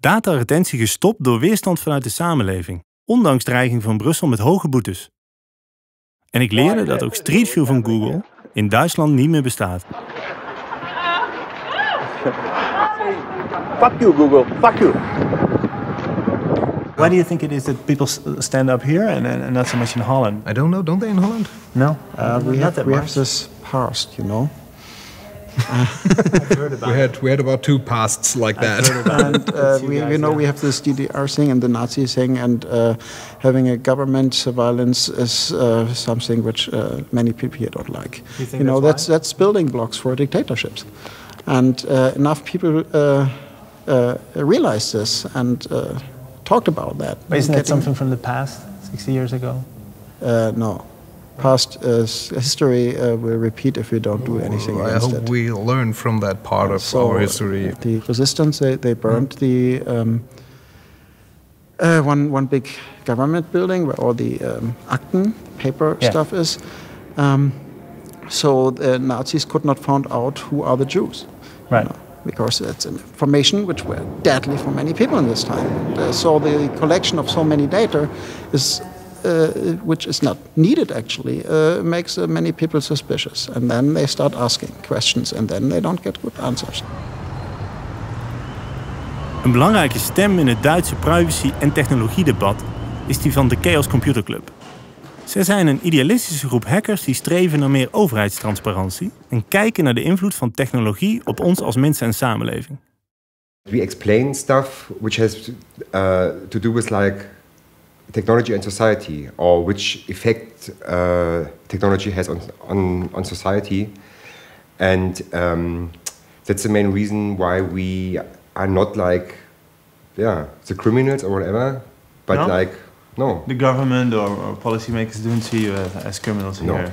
S1: Dataretentie gestopt door weerstand vanuit de samenleving, ondanks dreiging van Brussel met hoge boetes. En ik leerde dat ook Street View van Google in Duitsland niet meer bestaat.
S4: Fuck you, Google. Fuck you. Why do you think it is that people stand up here and, and, not so much in Holland?
S15: I don't know. Don't they in Holland?
S4: No.
S29: Uh, we have
S4: that
S29: we
S4: much.
S29: have this past, you know.
S15: We had we had about two pasts like that.
S29: and uh, we, you know, we have this DDR thing and the Nazi thing, and uh, having a government surveillance is uh, something which uh, many people here don't like.
S4: You think
S29: know,
S4: that's
S29: that's that's building blocks for dictatorships, and uh, enough people uh, uh, realize this and uh, talked about that.
S4: But isn't that something from the past, 60 years ago?
S29: Uh, no. Past uh, history uh, will repeat if we don't do anything
S15: I
S29: against
S15: hope
S29: it.
S15: we learn from that part of
S29: So,
S15: our history.
S29: The resistance, they, they burned the um, uh, one one big government building where all the um, Akten paper
S4: Yeah.
S29: stuff is. Um, so the Nazis could not find out who are the Jews.
S4: Right.
S29: because it's information which were deadly for many people in this time. And, uh, so the collection of so many data is. Uh, which is not needed actually, uh, makes uh, many people suspicious. And then they start asking questions and then they don't get good answers.
S1: Een belangrijke stem in het Duitse privacy- en technologiedebat is die van de Chaos Computer Club. Zij zijn een idealistische groep hackers die streven naar meer overheidstransparantie en kijken naar de invloed van technologie op ons als mensen en samenleving.
S30: We explain stuff which has uh, to do with like technology and society, or which effect uh, technology has on, on, on society. And um, that's the main reason why we are not like, yeah, the criminals or whatever, but
S4: No?
S30: like, no.
S4: The government or, or policymakers don't see you as, as criminals
S30: No.
S4: here.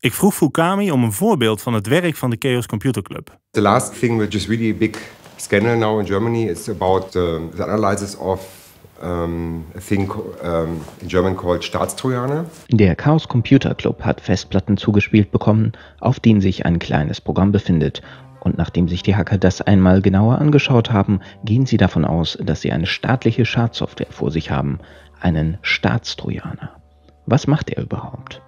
S1: Ik vroeg Fukami om een voorbeeld van het werk van de Chaos Computer Club.
S30: The last thing, which is really a big scandal now in Germany, is about um, the analysis of um, a thing um, in German called Staatstrojaner.
S31: Der Chaos Computer Club hat Festplatten zugespielt bekommen, auf denen sich ein kleines Programm befindet. Und nachdem sich die Hacker das einmal genauer angeschaut haben, gehen sie davon aus, dass sie eine staatliche Schadsoftware vor sich haben, einen Staatstrojaner. Was macht er überhaupt?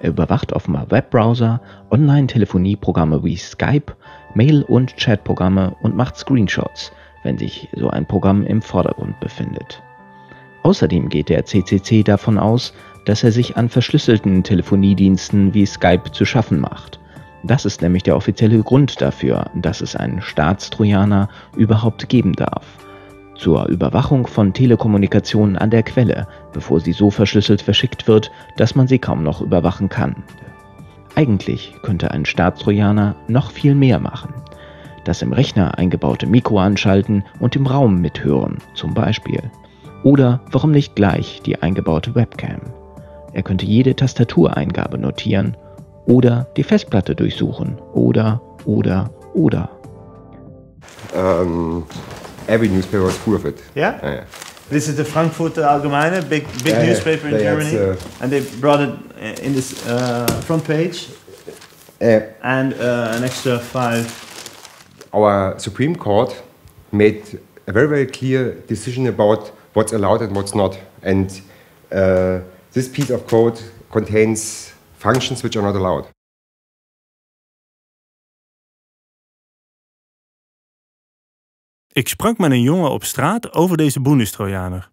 S31: Er überwacht offenbar Webbrowser, Online-Telefonieprogramme wie Skype, Mail- und Chatprogramme und macht Screenshots, wenn sich so ein Programm im Vordergrund befindet. Außerdem geht der CCC davon aus, dass er sich an verschlüsselten Telefoniediensten wie Skype zu schaffen macht. Das ist nämlich der offizielle Grund dafür, dass es einen Staatstrojaner überhaupt geben darf. Zur Überwachung von Telekommunikationen an der Quelle, bevor sie so verschlüsselt verschickt wird, dass man sie kaum noch überwachen kann. Eigentlich könnte ein Staatstrojaner noch viel mehr machen. Das im Rechner eingebaute Mikro anschalten und im Raum mithören, zum Beispiel. Oder warum nicht gleich die eingebaute Webcam? Er könnte jede Tastatureingabe notieren oder die Festplatte durchsuchen oder, oder, oder.
S30: Um, every newspaper was full of it.
S4: Yeah?
S30: Yeah, yeah.
S4: This is the Frankfurter Allgemeine, big big
S30: Yeah, yeah.
S4: newspaper in
S30: They had,
S4: Germany,
S30: uh,
S4: and they brought it uh, in this uh, front page, and uh, an extra five.
S30: Our Supreme Court made a very, very clear decision about what's allowed and what's not. And uh, this piece of code contains functions which are not allowed.
S1: Ik sprak met een jongen op straat over deze Bundestrojaner.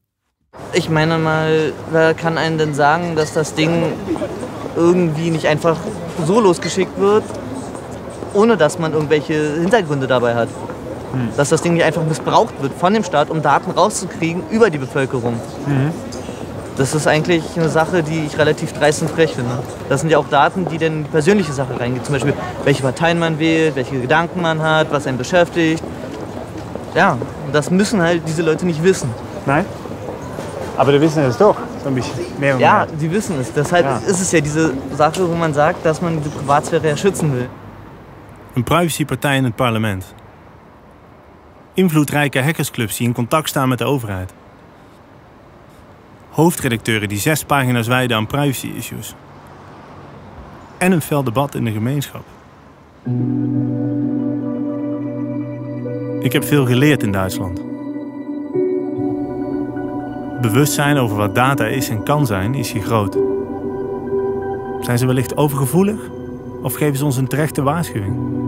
S3: Ich meine mal, wer kann einen denn sagen, dass das Ding irgendwie nicht einfach so losgeschickt wird, ohne dass man irgendwelche Hintergründe dabei hat? Dass das Ding nicht einfach missbraucht wird von dem Staat, um Daten rauszukriegen über die Bevölkerung. Das ist eigentlich eine Sache, die ich relativ dreist und frech finde. Das sind ja auch Daten, die dann in die persönliche Sache reingehen. Zum Beispiel, welche Parteien man wählt, welche Gedanken man hat, was einen beschäftigt. Ja, das müssen halt diese Leute nicht wissen.
S4: Nein? Aber die wissen es doch, so ein bisschen mehr und
S3: Ja,
S4: mehr.
S3: die wissen es. Deshalb
S4: Ja.
S3: ist es ja diese Sache, wo man sagt, dass man die Privatsphäre ja schützen will.
S1: Een privacypartij in het parlement. Invloedrijke hackersclubs die in contact staan met de overheid. Hoofdredacteuren die zes pagina's wijden aan privacy-issues. En een fel debat in de gemeenschap. Ik heb veel geleerd in Duitsland. Bewustzijn over wat data is en kan zijn, is hier groot. Zijn ze wellicht overgevoelig? Of geven ze ons een terechte waarschuwing?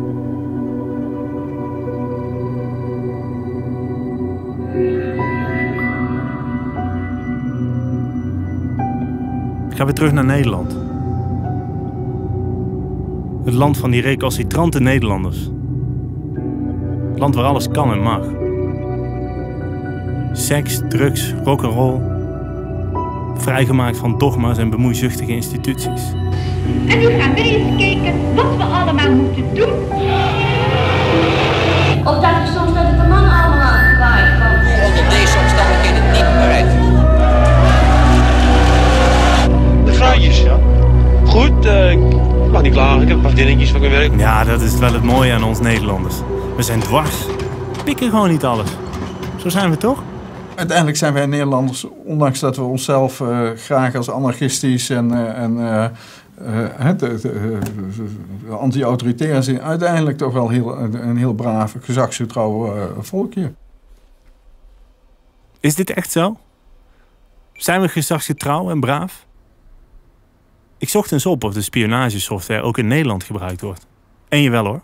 S1: Ga weer terug naar Nederland. Het land van die recalcitrante Nederlanders. Het land waar alles kan en mag. Seks, drugs, rock'n'roll. Vrijgemaakt van dogma's en bemoeizuchtige instituties.
S32: En nu gaan wij eens kijken wat we allemaal moeten doen. Of
S33: Ja. Goed, eh, ik mag niet klagen. Ik heb een paar dingetjes van gewerkt.
S1: Ja, dat is wel het mooie aan ons Nederlanders. We zijn dwars. Pikken gewoon niet alles. Zo zijn we toch?
S18: Uiteindelijk zijn wij Nederlanders, ondanks dat we onszelf eh, graag als anarchistisch en, eh, en eh, eh, anti-autoritair zien, uiteindelijk toch wel heel, een heel braaf, gezagsgetrouw volkje.
S1: Is dit echt zo? Zijn we gezagsgetrouw en braaf? Ik zocht eens op of de spionagesoftware ook in Nederland gebruikt wordt. En jawel hoor,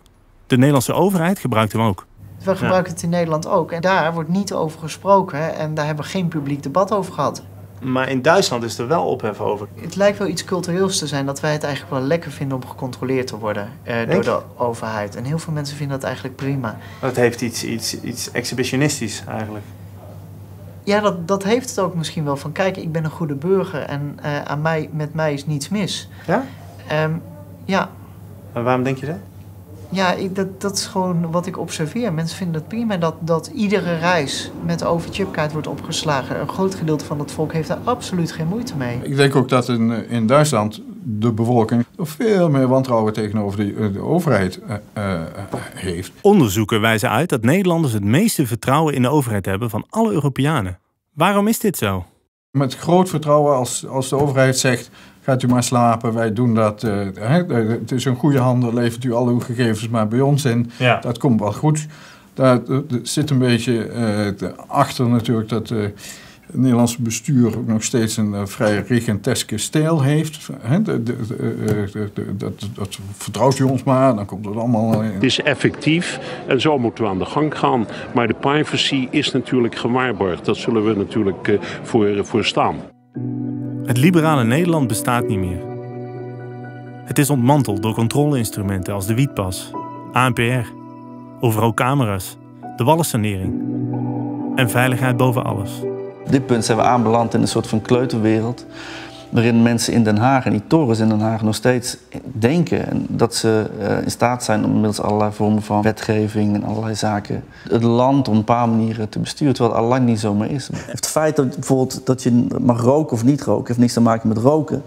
S1: de Nederlandse overheid gebruikt hem ook.
S21: We gebruiken het in Nederland ook. En daar wordt niet over gesproken. En daar hebben we geen publiek debat over gehad.
S1: Maar in Duitsland is er wel ophef over.
S21: Het lijkt wel iets cultureels te zijn dat wij het eigenlijk wel lekker vinden om gecontroleerd te worden eh, door de overheid. En heel veel mensen vinden dat eigenlijk prima.
S1: Dat heeft iets, iets, iets exhibitionistisch eigenlijk.
S21: Ja, dat, dat heeft het ook misschien wel van kijk, ik ben een goede burger en eh, aan mij, met mij is niets mis.
S1: Ja?
S21: Ehm, ja,
S1: Maar waarom denk je dat?
S21: ja ik, dat, dat is gewoon wat ik observeer. Mensen vinden het prima dat, dat iedere reis met de overchipkaart wordt opgeslagen. Een groot gedeelte van het volk heeft daar absoluut geen moeite mee.
S18: Ik denk ook dat in, in Duitsland de bevolking veel meer wantrouwen tegenover de, de overheid eh, eh, heeft.
S1: Onderzoeken wijzen uit dat Nederlanders het meeste vertrouwen in de overheid hebben van alle Europeanen. Waarom is dit zo?
S18: Met groot vertrouwen als, als de overheid zegt... gaat u maar slapen, wij doen dat. eh, hè, het is een goede handel, levert u al uw gegevens maar bij ons in.
S1: Ja.
S18: Dat komt wel goed. Daar eh, zit een beetje eh, te- achter natuurlijk dat... eh, het Nederlandse bestuur ook nog steeds een eh, vrij regenteske stijl heeft. Hè, de- de- de- eh, de- de- dat, dat vertrouwt u ons maar, dan komt het allemaal in.
S34: Het is effectief en zo moeten we aan de gang gaan. Maar de privacy is natuurlijk gewaarborgd. Dat zullen we natuurlijk eh, voor, voor staan.
S1: Het liberale Nederland bestaat niet meer. Het is ontmanteld door controleinstrumenten als de wietpas, ANPR, overal camera's, de wallensanering en veiligheid boven alles.
S35: Dit punt zijn we aanbeland in een soort van kleuterwereld. Waarin mensen in Den Haag en die torens in Den Haag nog steeds denken en dat ze eh, in staat zijn om middels allerlei vormen van wetgeving en allerlei zaken het land op een paar manieren te besturen, terwijl het al lang niet zo meer is. Het feit dat bijvoorbeeld dat je mag roken of niet roken, heeft niets te maken met roken.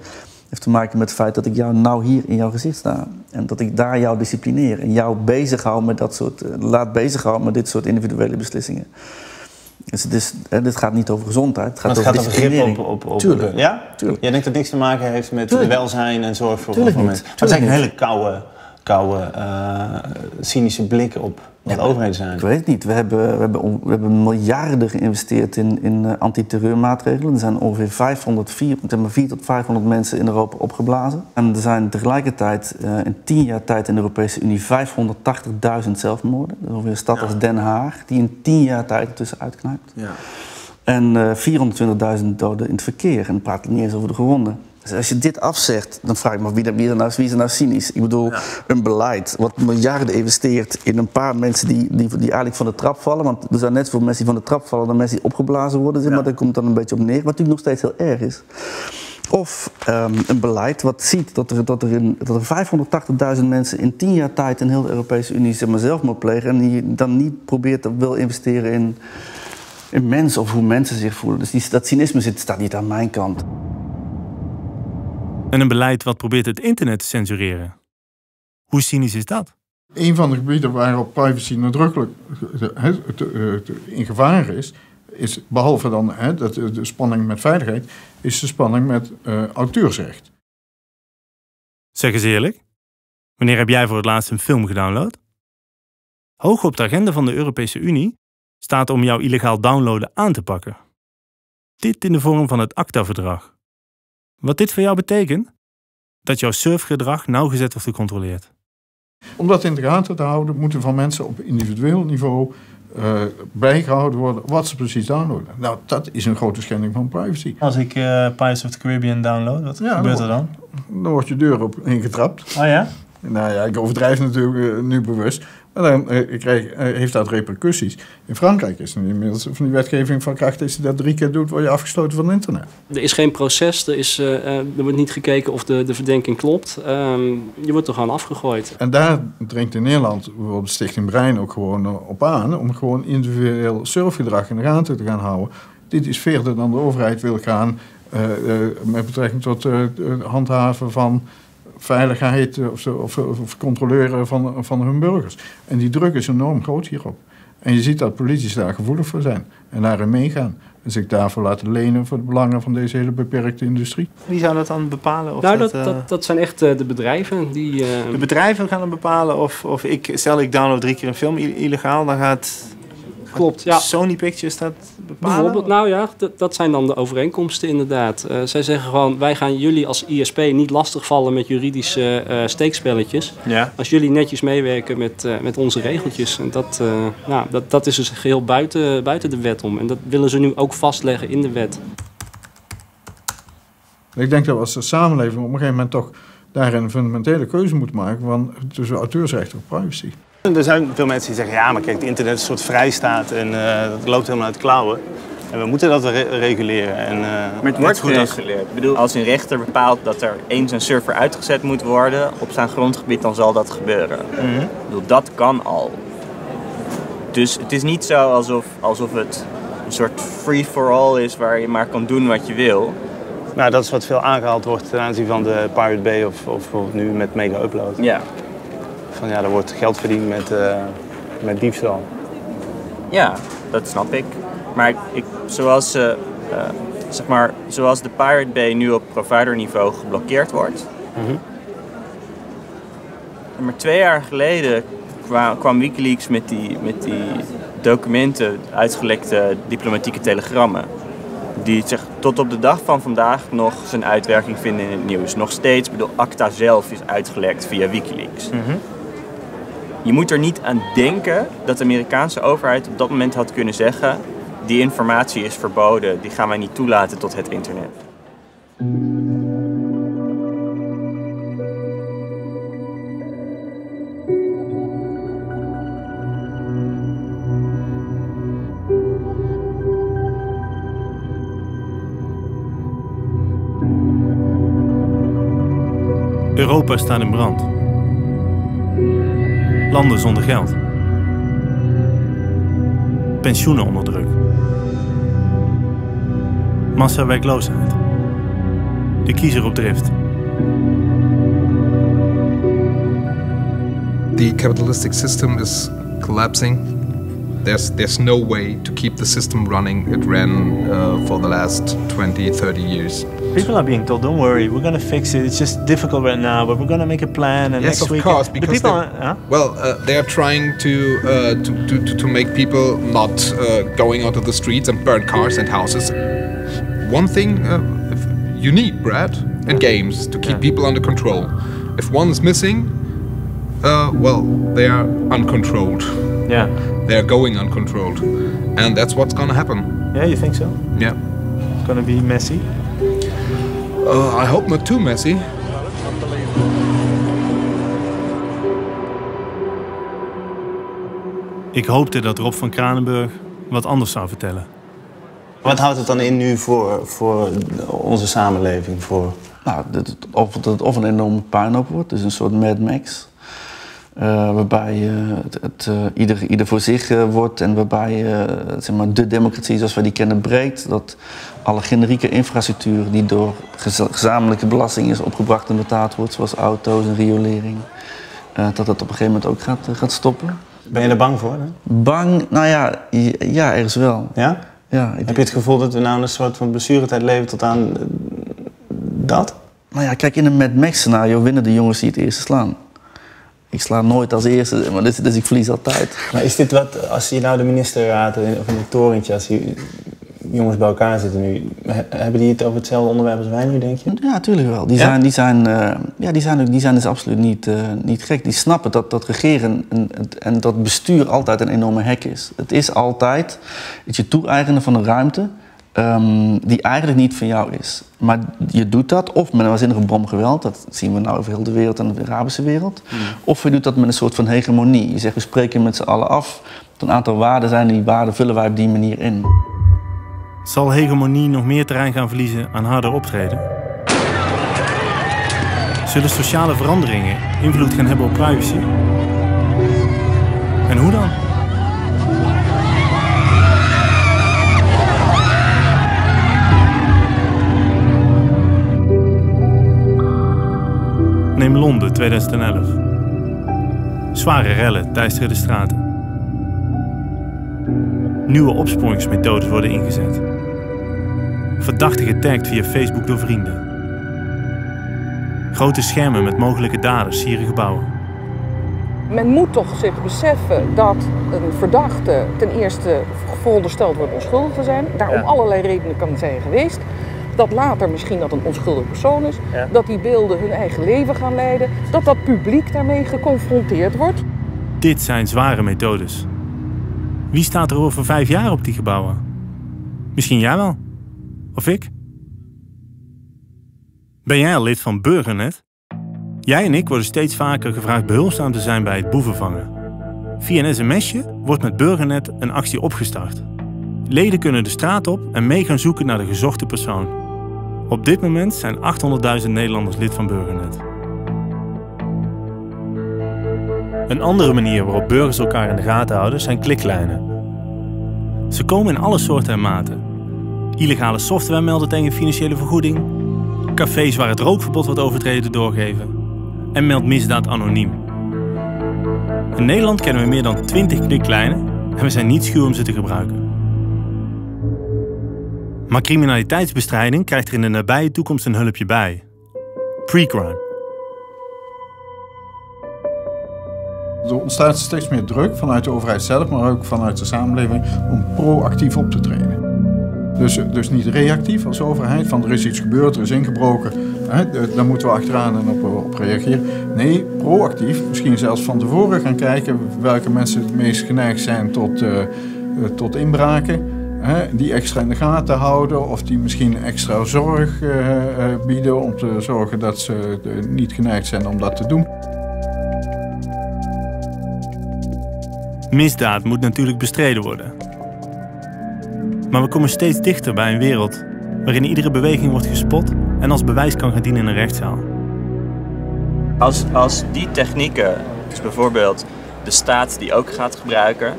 S35: Heeft te maken met het feit dat ik jou nou hier in jouw gezicht sta. En dat ik daar jou disciplineer en jou bezighoud met dat soort, eh, laat bezighouden met dit soort individuele beslissingen. Dus het is, dit gaat niet over gezondheid, het gaat,
S4: gaat
S35: over
S4: over grip op, op, op
S35: Tuurlijk.
S4: Ja?
S35: Tuurlijk.
S4: Jij denkt dat het niks te maken heeft met
S35: Tuurlijk.
S4: welzijn en zorg voor, mensen. Maar het is eigenlijk een hele koude, koude eh, cynische blik op wat overheden zijn.
S35: Ik weet het niet. We hebben, we hebben, we hebben miljarden geïnvesteerd in, in uh, antiterreurmaatregelen. Er zijn ongeveer 504, zeg maar 400 tot 500 mensen in Europa opgeblazen. En er zijn tegelijkertijd eh, in 10 jaar tijd in de Europese Unie 580.000 zelfmoorden. Dat is ongeveer een stad als Den Haag, die in 10 jaar tijd ertussen uitknijpt.
S4: Ja.
S35: En eh 420.000 doden in het verkeer. En dan praat ik niet eens over de gewonden. Dus als je dit afzegt, dan vraag ik me af wie, wie, er nou, wie is er nou cynisch? Ik bedoel, een beleid wat miljarden investeert in een paar mensen die, die, die eigenlijk van de trap vallen. Want er zijn net zoveel mensen die van de trap vallen dan mensen die opgeblazen worden. Zeg maar daar komt dan een beetje op neer. Wat natuurlijk nog steeds heel erg is. Of ehm, een beleid wat ziet dat er, dat er, in, dat er 580.000 mensen in 10 jaar tijd in heel de Europese Unie zeg maar, zelfmoord plegen. En die dan niet probeert te wil investeren in, in mensen of hoe mensen zich voelen. Dus die, dat cynisme zit, staat niet aan mijn kant.
S1: En een beleid wat probeert het internet te censureren. Hoe cynisch is dat?
S18: Een van de gebieden waarop privacy nadrukkelijk te- in gevaar is, is behalve dan hè, dat, de spanning met veiligheid, is de spanning met eh, auteursrecht.
S1: Zeg eens eerlijk. Wanneer heb jij voor het laatst een film gedownload? Hoog op de agenda van de Europese Unie staat om jouw illegaal downloaden aan te pakken. Dit in de vorm van het ACTA-verdrag. Wat dit voor jou betekent? Dat jouw surfgedrag nauwgezet wordt gecontroleerd.
S18: Om dat in de gaten te houden, moeten van mensen op individueel niveau eh, bijgehouden worden wat ze precies downloaden. Nou, dat is een grote schending van privacy.
S4: Als ik eh, Pirates of the Caribbean download, wat
S18: Ja,
S4: gebeurt er dan?
S18: Dan wordt je deur op ingetrapt.
S4: Oh ja?
S18: Nou ja, ik overdrijf natuurlijk eh, nu bewust. Maar dan eh, krijg, eh, heeft dat repercussies. In Frankrijk is er inmiddels van die wetgeving van kracht... als je dat drie keer doet, word je afgesloten van internet.
S24: Er is geen proces, er, is, eh, er wordt niet gekeken of de, de verdenking klopt. Ehm, je wordt er gewoon afgegooid.
S18: En daar dringt in Nederland bijvoorbeeld Stichting Brein ook gewoon op aan... om gewoon individueel surfgedrag in de gaten te gaan houden. Dit is verder dan de overheid wil gaan... met betrekking tot het handhaven van veiligheid... eh, of, zo- of, of, of controleren van, van hun burgers. En die druk is enorm groot hierop. En je ziet dat politici daar gevoelig voor zijn en daarin meegaan. En zich daarvoor laten lenen voor de belangen van deze hele beperkte industrie.
S4: Wie zou dat dan bepalen? Of
S24: nou,
S4: dat,
S24: dat,
S4: eh,
S24: dat, dat zijn echt eh, de bedrijven die... eh,
S4: De bedrijven gaan dan bepalen of, of ik, stel ik download drie keer een film illegaal, dan gaat
S24: Klopt, ja.
S1: Sony Pictures dat bepalen?
S24: Bijvoorbeeld, nou ja, dat, zijn dan de overeenkomsten inderdaad. Eh, zij zeggen gewoon, wij gaan jullie als ISP niet lastigvallen met juridische eh, steekspelletjes.
S1: Ja.
S24: Als jullie netjes meewerken met, eh, met onze regeltjes. En dat, eh, nou, dat, dat is dus geheel buiten, buiten de wet om. En dat willen ze nu ook vastleggen in de wet.
S18: Ik denk dat we als samenleving op een gegeven moment toch daarin een fundamentele keuze moeten maken van, tussen auteursrecht en privacy.
S36: Er zijn veel mensen die zeggen, ja, maar kijk, het internet is een soort vrijstaat en uh, dat loopt helemaal uit de klauwen. En we moeten dat re reguleren. En, uh,
S2: maar het wordt gereguleerd. Ik bedoel, als een rechter bepaalt dat er eens een server uitgezet moet worden op zijn grondgebied, dan zal dat gebeuren. Mm -hmm. Ik bedoel, dat kan al. Dus het is niet zo alsof, alsof het een soort free-for-all is waar je maar kan doen wat je wil.
S36: Nou, dat is wat veel aangehaald wordt ten aanzien van de Pirate Bay of, of bijvoorbeeld nu met Mega Upload.
S2: Ja.
S36: Van ja, er wordt geld verdiend met, uh, met diefstal.
S2: Ja, dat snap ik. Maar ik, zoals, uh, uh, zeg maar, zoals de Pirate Bay nu op providerniveau geblokkeerd wordt. Mm -hmm. Maar twee jaar geleden kwam, Wikileaks met die, met die documenten, uitgelekte diplomatieke telegrammen. Die zich tot op de dag van vandaag nog zijn uitwerking vinden in het nieuws. Nog steeds, ik bedoel, ACTA zelf is uitgelekt via Wikileaks. Mm -hmm. Je moet er niet aan denken dat de Amerikaanse overheid op dat moment had kunnen zeggen: die informatie is verboden, die gaan wij niet toelaten tot het internet.
S1: Europa staat in brand. Landen zonder geld. Pensioenen onder druk. Massawerkloosheid. De kiezer op drift.
S15: The capitalistic system is collapsing. There's, there's no way to keep the system running. It ran uh, for the last 20, 30 years.
S4: People are being told, "Don't worry, we're gonna fix it. It's just difficult right now, but we're gonna make a plan." And
S15: yes,
S4: next
S15: of
S4: week,
S15: course,
S4: the
S15: because
S4: people,
S15: they-
S4: huh?
S15: well, uh, they are trying to, uh, to, to, to, to make people not uh, going onto the streets and burn cars and houses. One thing, uh, you need Brad, and games to keep people under control. If one is missing, uh, well, they are uncontrolled.
S4: Yeah.
S15: They are going uncontrolled, and that's what's gonna happen.
S4: Yeah, you think so?
S15: Yeah.
S4: It's gonna be messy.
S15: Uh, I hope not too messy.
S1: Ik hoopte dat Rob van Kranenburg wat anders zou vertellen.
S36: Wat houdt het dan in nu voor, voor onze samenleving? Voor...
S35: Nou, dat het, of dat het of een enorme puinhoop wordt, dus een soort Mad Max. Uh, waarbij uh, het, het uh, ieder, ieder voor zich wordt en waarbij zeg maar, de democratie zoals wij die kennen breekt. Dat alle generieke infrastructuur die door gezamenlijke belasting is opgebracht en betaald wordt, zoals auto's en riolering, dat dat op een gegeven moment ook gaat, gaat stoppen.
S36: Ben je er bang voor? Hè?
S35: Bang? Nou ja, ja, ergens wel.
S36: Ja?
S35: ja
S36: Heb je het gevoel dat we nou een soort van blessuretijd leven tot aan dat?
S35: Nou ja, kijk, in een Mad Max scenario winnen de jongens die het eerste slaan. Ik sla nooit als eerste, maar dus, dus ik verlies altijd.
S36: Maar is dit wat, als je nou de ministerraad of in het torentje, als die jongens bij elkaar zitten nu, hebben die het over hetzelfde onderwerp als wij nu, denk je?
S35: Ja, natuurlijk wel. Die
S36: ja?
S35: zijn, die zijn, uh, ja, die zijn, die zijn dus absoluut niet, uh, niet gek. Die snappen dat, dat regeren en, en dat bestuur altijd een enorme hek is. Het is altijd het je toe-eigenen van een ruimte Um, die eigenlijk niet van jou is. Maar je doet dat of met een waanzinnige bom geweld, dat zien we nou over heel de wereld en de Arabische wereld. Mm. Of je doet dat met een soort van hegemonie. Je zegt we spreken met z'n allen af. Een aantal waarden zijn, die waarden vullen wij op die manier in.
S1: Zal hegemonie nog meer terrein gaan verliezen aan harder optreden? Zullen sociale veranderingen invloed gaan hebben op privacy? En hoe dan? Neem Londen 2011. Zware rellen teisteren de straten. Nieuwe opsporingsmethodes worden ingezet. Verdachten getagd via Facebook door vrienden. Grote schermen met mogelijke daders sieren gebouwen.
S37: Men moet toch zich beseffen dat een verdachte ten eerste verondersteld wordt onschuldig te zijn. Daar om allerlei redenen kan zijn geweest. Dat later misschien dat een onschuldig persoon is. Dat die beelden hun eigen leven gaan leiden. Dat dat publiek daarmee geconfronteerd wordt.
S1: Dit zijn zware methodes. Wie staat er over vijf jaar op die gebouwen? Misschien jij wel. Of ik? Ben jij al lid van Burgernet? Jij en ik worden steeds vaker gevraagd behulpzaam te zijn bij het boevenvangen. Via een sms'je wordt met Burgernet een actie opgestart. Leden kunnen de straat op en mee gaan zoeken naar de gezochte persoon. Op dit moment zijn 800.000 Nederlanders lid van Burgernet. Een andere manier waarop burgers elkaar in de gaten houden zijn kliklijnen. Ze komen in alle soorten en maten. Illegale software melden tegen financiële vergoeding, cafés waar het rookverbod wordt overtreden doorgeven en meldt misdaad anoniem. In Nederland kennen we meer dan 20 kliklijnen en we zijn niet schuw om ze te gebruiken. Maar criminaliteitsbestrijding krijgt er in de nabije toekomst een hulpje bij. Pre-crime.
S18: Er ontstaat steeds meer druk vanuit de overheid zelf, maar ook vanuit de samenleving om proactief op te treden. Dus, dus niet reactief als overheid, van er is iets gebeurd, er is ingebroken, daar moeten we achteraan en op, op reageren. Nee, proactief, misschien zelfs van tevoren gaan kijken welke mensen het meest geneigd zijn tot, uh, tot inbraken. Hè, die extra in de gaten houden of die misschien extra zorg uh, bieden om te zorgen dat ze niet geneigd zijn om dat te doen.
S1: Misdaad moet natuurlijk bestreden worden. Maar we komen steeds dichter bij een wereld waarin iedere beweging wordt gespot en als bewijs kan gaan dienen in een rechtszaal.
S2: Als, als die technieken, dus bijvoorbeeld de staat die ook gaat gebruiken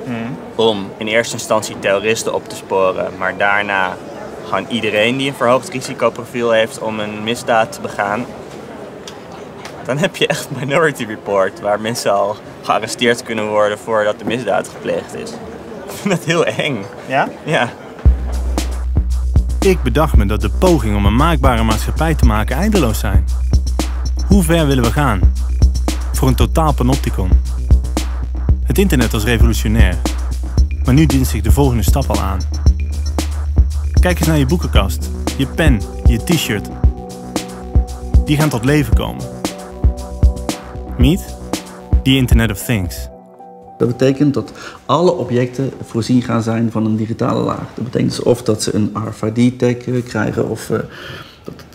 S2: om in eerste instantie terroristen op te sporen, maar daarna gewoon iedereen die een verhoogd risicoprofiel heeft om een misdaad te begaan, dan heb je echt Minority Report, waar mensen al gearresteerd kunnen worden voordat de misdaad gepleegd is. Ik vind dat heel eng.
S4: Ja?
S2: Ja.
S1: Ik bedacht me dat de pogingen om een maakbare maatschappij te maken eindeloos zijn. Hoe ver willen we gaan? Voor een totaal panopticon. Het internet was revolutionair. Maar nu dient zich de volgende stap al aan. Kijk eens naar je boekenkast, je pen, je t-shirt. Die gaan tot leven komen. Meet the Internet of Things.
S35: Dat betekent dat alle objecten voorzien gaan zijn van een digitale laag. Dat betekent dus of dat ze een RFID-tag krijgen of uh,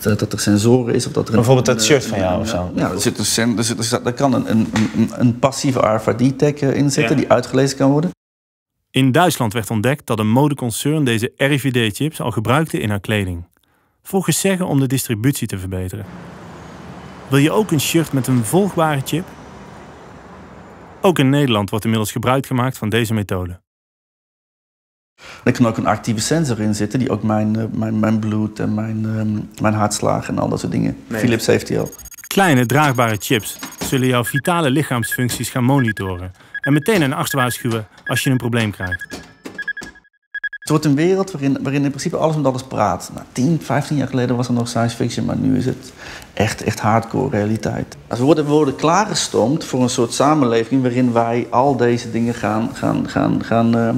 S35: dat, dat, er sensoren is. Of dat er
S4: Bijvoorbeeld
S35: een,
S4: dat shirt van jou of zo?
S35: Ja, er, zit een, er, zit, er kan een, een, een, een passieve RFID-tag in zitten
S1: Ja.
S35: die uitgelezen kan worden.
S1: In Duitsland werd ontdekt dat een modeconcern deze RFID-chips al gebruikte in haar kleding. Volgens zeggen om de distributie te verbeteren. Wil je ook een shirt met een volgbare chip? Ook in Nederland wordt inmiddels gebruik gemaakt van deze methode.
S35: Er kan ook een actieve sensor in zitten die ook mijn, eh, mijn, mijn bloed en mijn, ehm, mijn hartslagen en al dat soort dingen.
S1: Nee.
S35: Philips heeft die al.
S1: Kleine draagbare chips zullen jouw vitale lichaamsfuncties gaan monitoren en meteen een arts waarschuwen als je een probleem krijgt.
S35: Het wordt een wereld waarin, waarin in principe alles met alles praat. Nou, 10, 15 jaar geleden was er nog science fiction, maar nu is het echt, echt hardcore realiteit. Dus we worden, we worden klaargestoomd voor een soort samenleving waarin wij al deze dingen gaan, gaan, gaan, gaan ehm,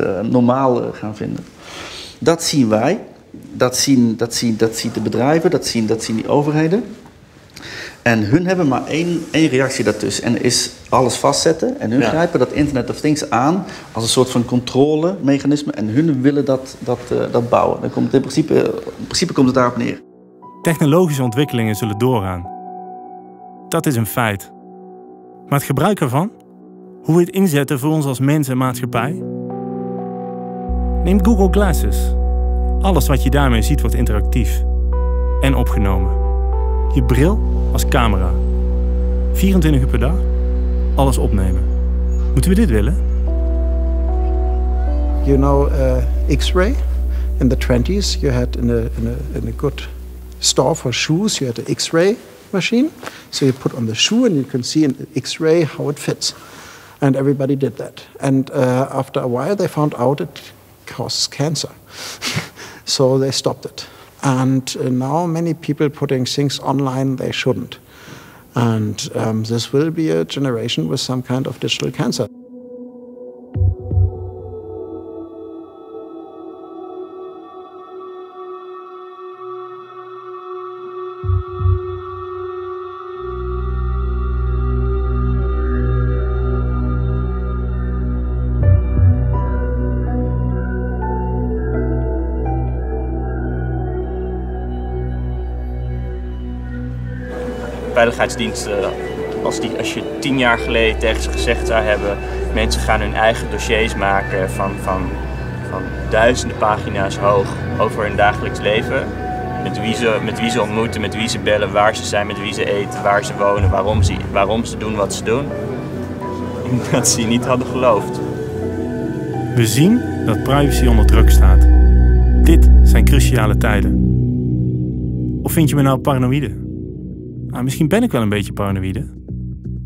S35: eh, normaal eh, gaan vinden. Dat zien wij, dat zien, dat zien, dat zien de bedrijven, dat zien, dat zien die overheden. En hun hebben maar één, één reactie daartussen. En dat is alles vastzetten. En hun
S4: Ja.
S35: grijpen dat Internet of Things aan als een soort van controlemechanisme. En hun willen dat, dat, eh, dat bouwen. Dan komt het in, principe, in principe komt het daarop neer.
S1: Technologische ontwikkelingen zullen doorgaan. Dat is een feit. Maar het gebruik ervan? Hoe we het inzetten voor ons als mens en maatschappij? Neem Google Glasses. Alles wat je daarmee ziet wordt interactief en opgenomen. Je bril als camera. 24 uur per dag, alles opnemen. Moeten we dit willen?
S29: You know, uh, X-ray. In the 20s, you had in a, in a in a good store for shoes, you had an X-ray machine. So you put on the shoe, and you can see in X-ray how it fits. And everybody did that. And uh, after a while, they found out it causes cancer. *laughs* so they stopped it. And uh, now many people putting things online they shouldn't. And um, this will be a generation with some kind of digital cancer.
S2: Veiligheidsdiensten, als, die, als je tien jaar geleden tegen ze gezegd zou hebben, mensen gaan hun eigen dossiers maken van, van, van duizenden pagina's hoog over hun dagelijks leven. Met wie, ze, met wie ze ontmoeten, met wie ze bellen, waar ze zijn, met wie ze eten, waar ze wonen, waarom ze, waarom ze doen wat ze doen. *laughs* Dat ze niet hadden geloofd.
S1: We zien dat privacy onder druk staat. Dit zijn cruciale tijden. Of vind je me nou paranoïde? Nou, misschien ben ik wel een beetje paranoïde.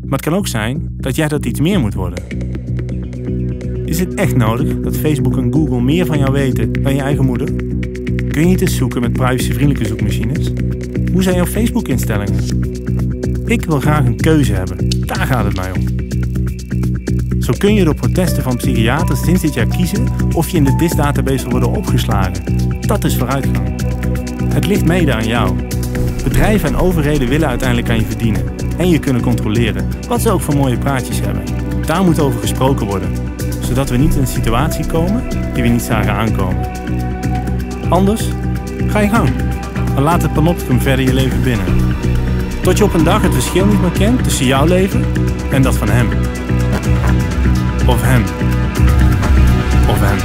S1: Maar het kan ook zijn dat jij dat iets meer moet worden. Is het echt nodig dat Facebook en Google meer van jou weten dan je eigen moeder? Kun je niet eens zoeken met privacyvriendelijke zoekmachines? Hoe zijn jouw Facebook-instellingen? Ik wil graag een keuze hebben. Daar gaat het mij om. Zo kun je door protesten van psychiaters sinds dit jaar kiezen of je in de DIS-database wil worden opgeslagen. Dat is vooruitgang. Het ligt mede aan jou. Bedrijven en overheden willen uiteindelijk aan je verdienen en je kunnen controleren, wat ze ook voor mooie praatjes hebben. Daar moet over gesproken worden, zodat we niet in een situatie komen die we niet zagen aankomen. Anders, ga je gang en laat het panopticum verder je leven binnen. Tot je op een dag het verschil niet meer kent tussen jouw leven en dat van hem. Of hem. Of hem.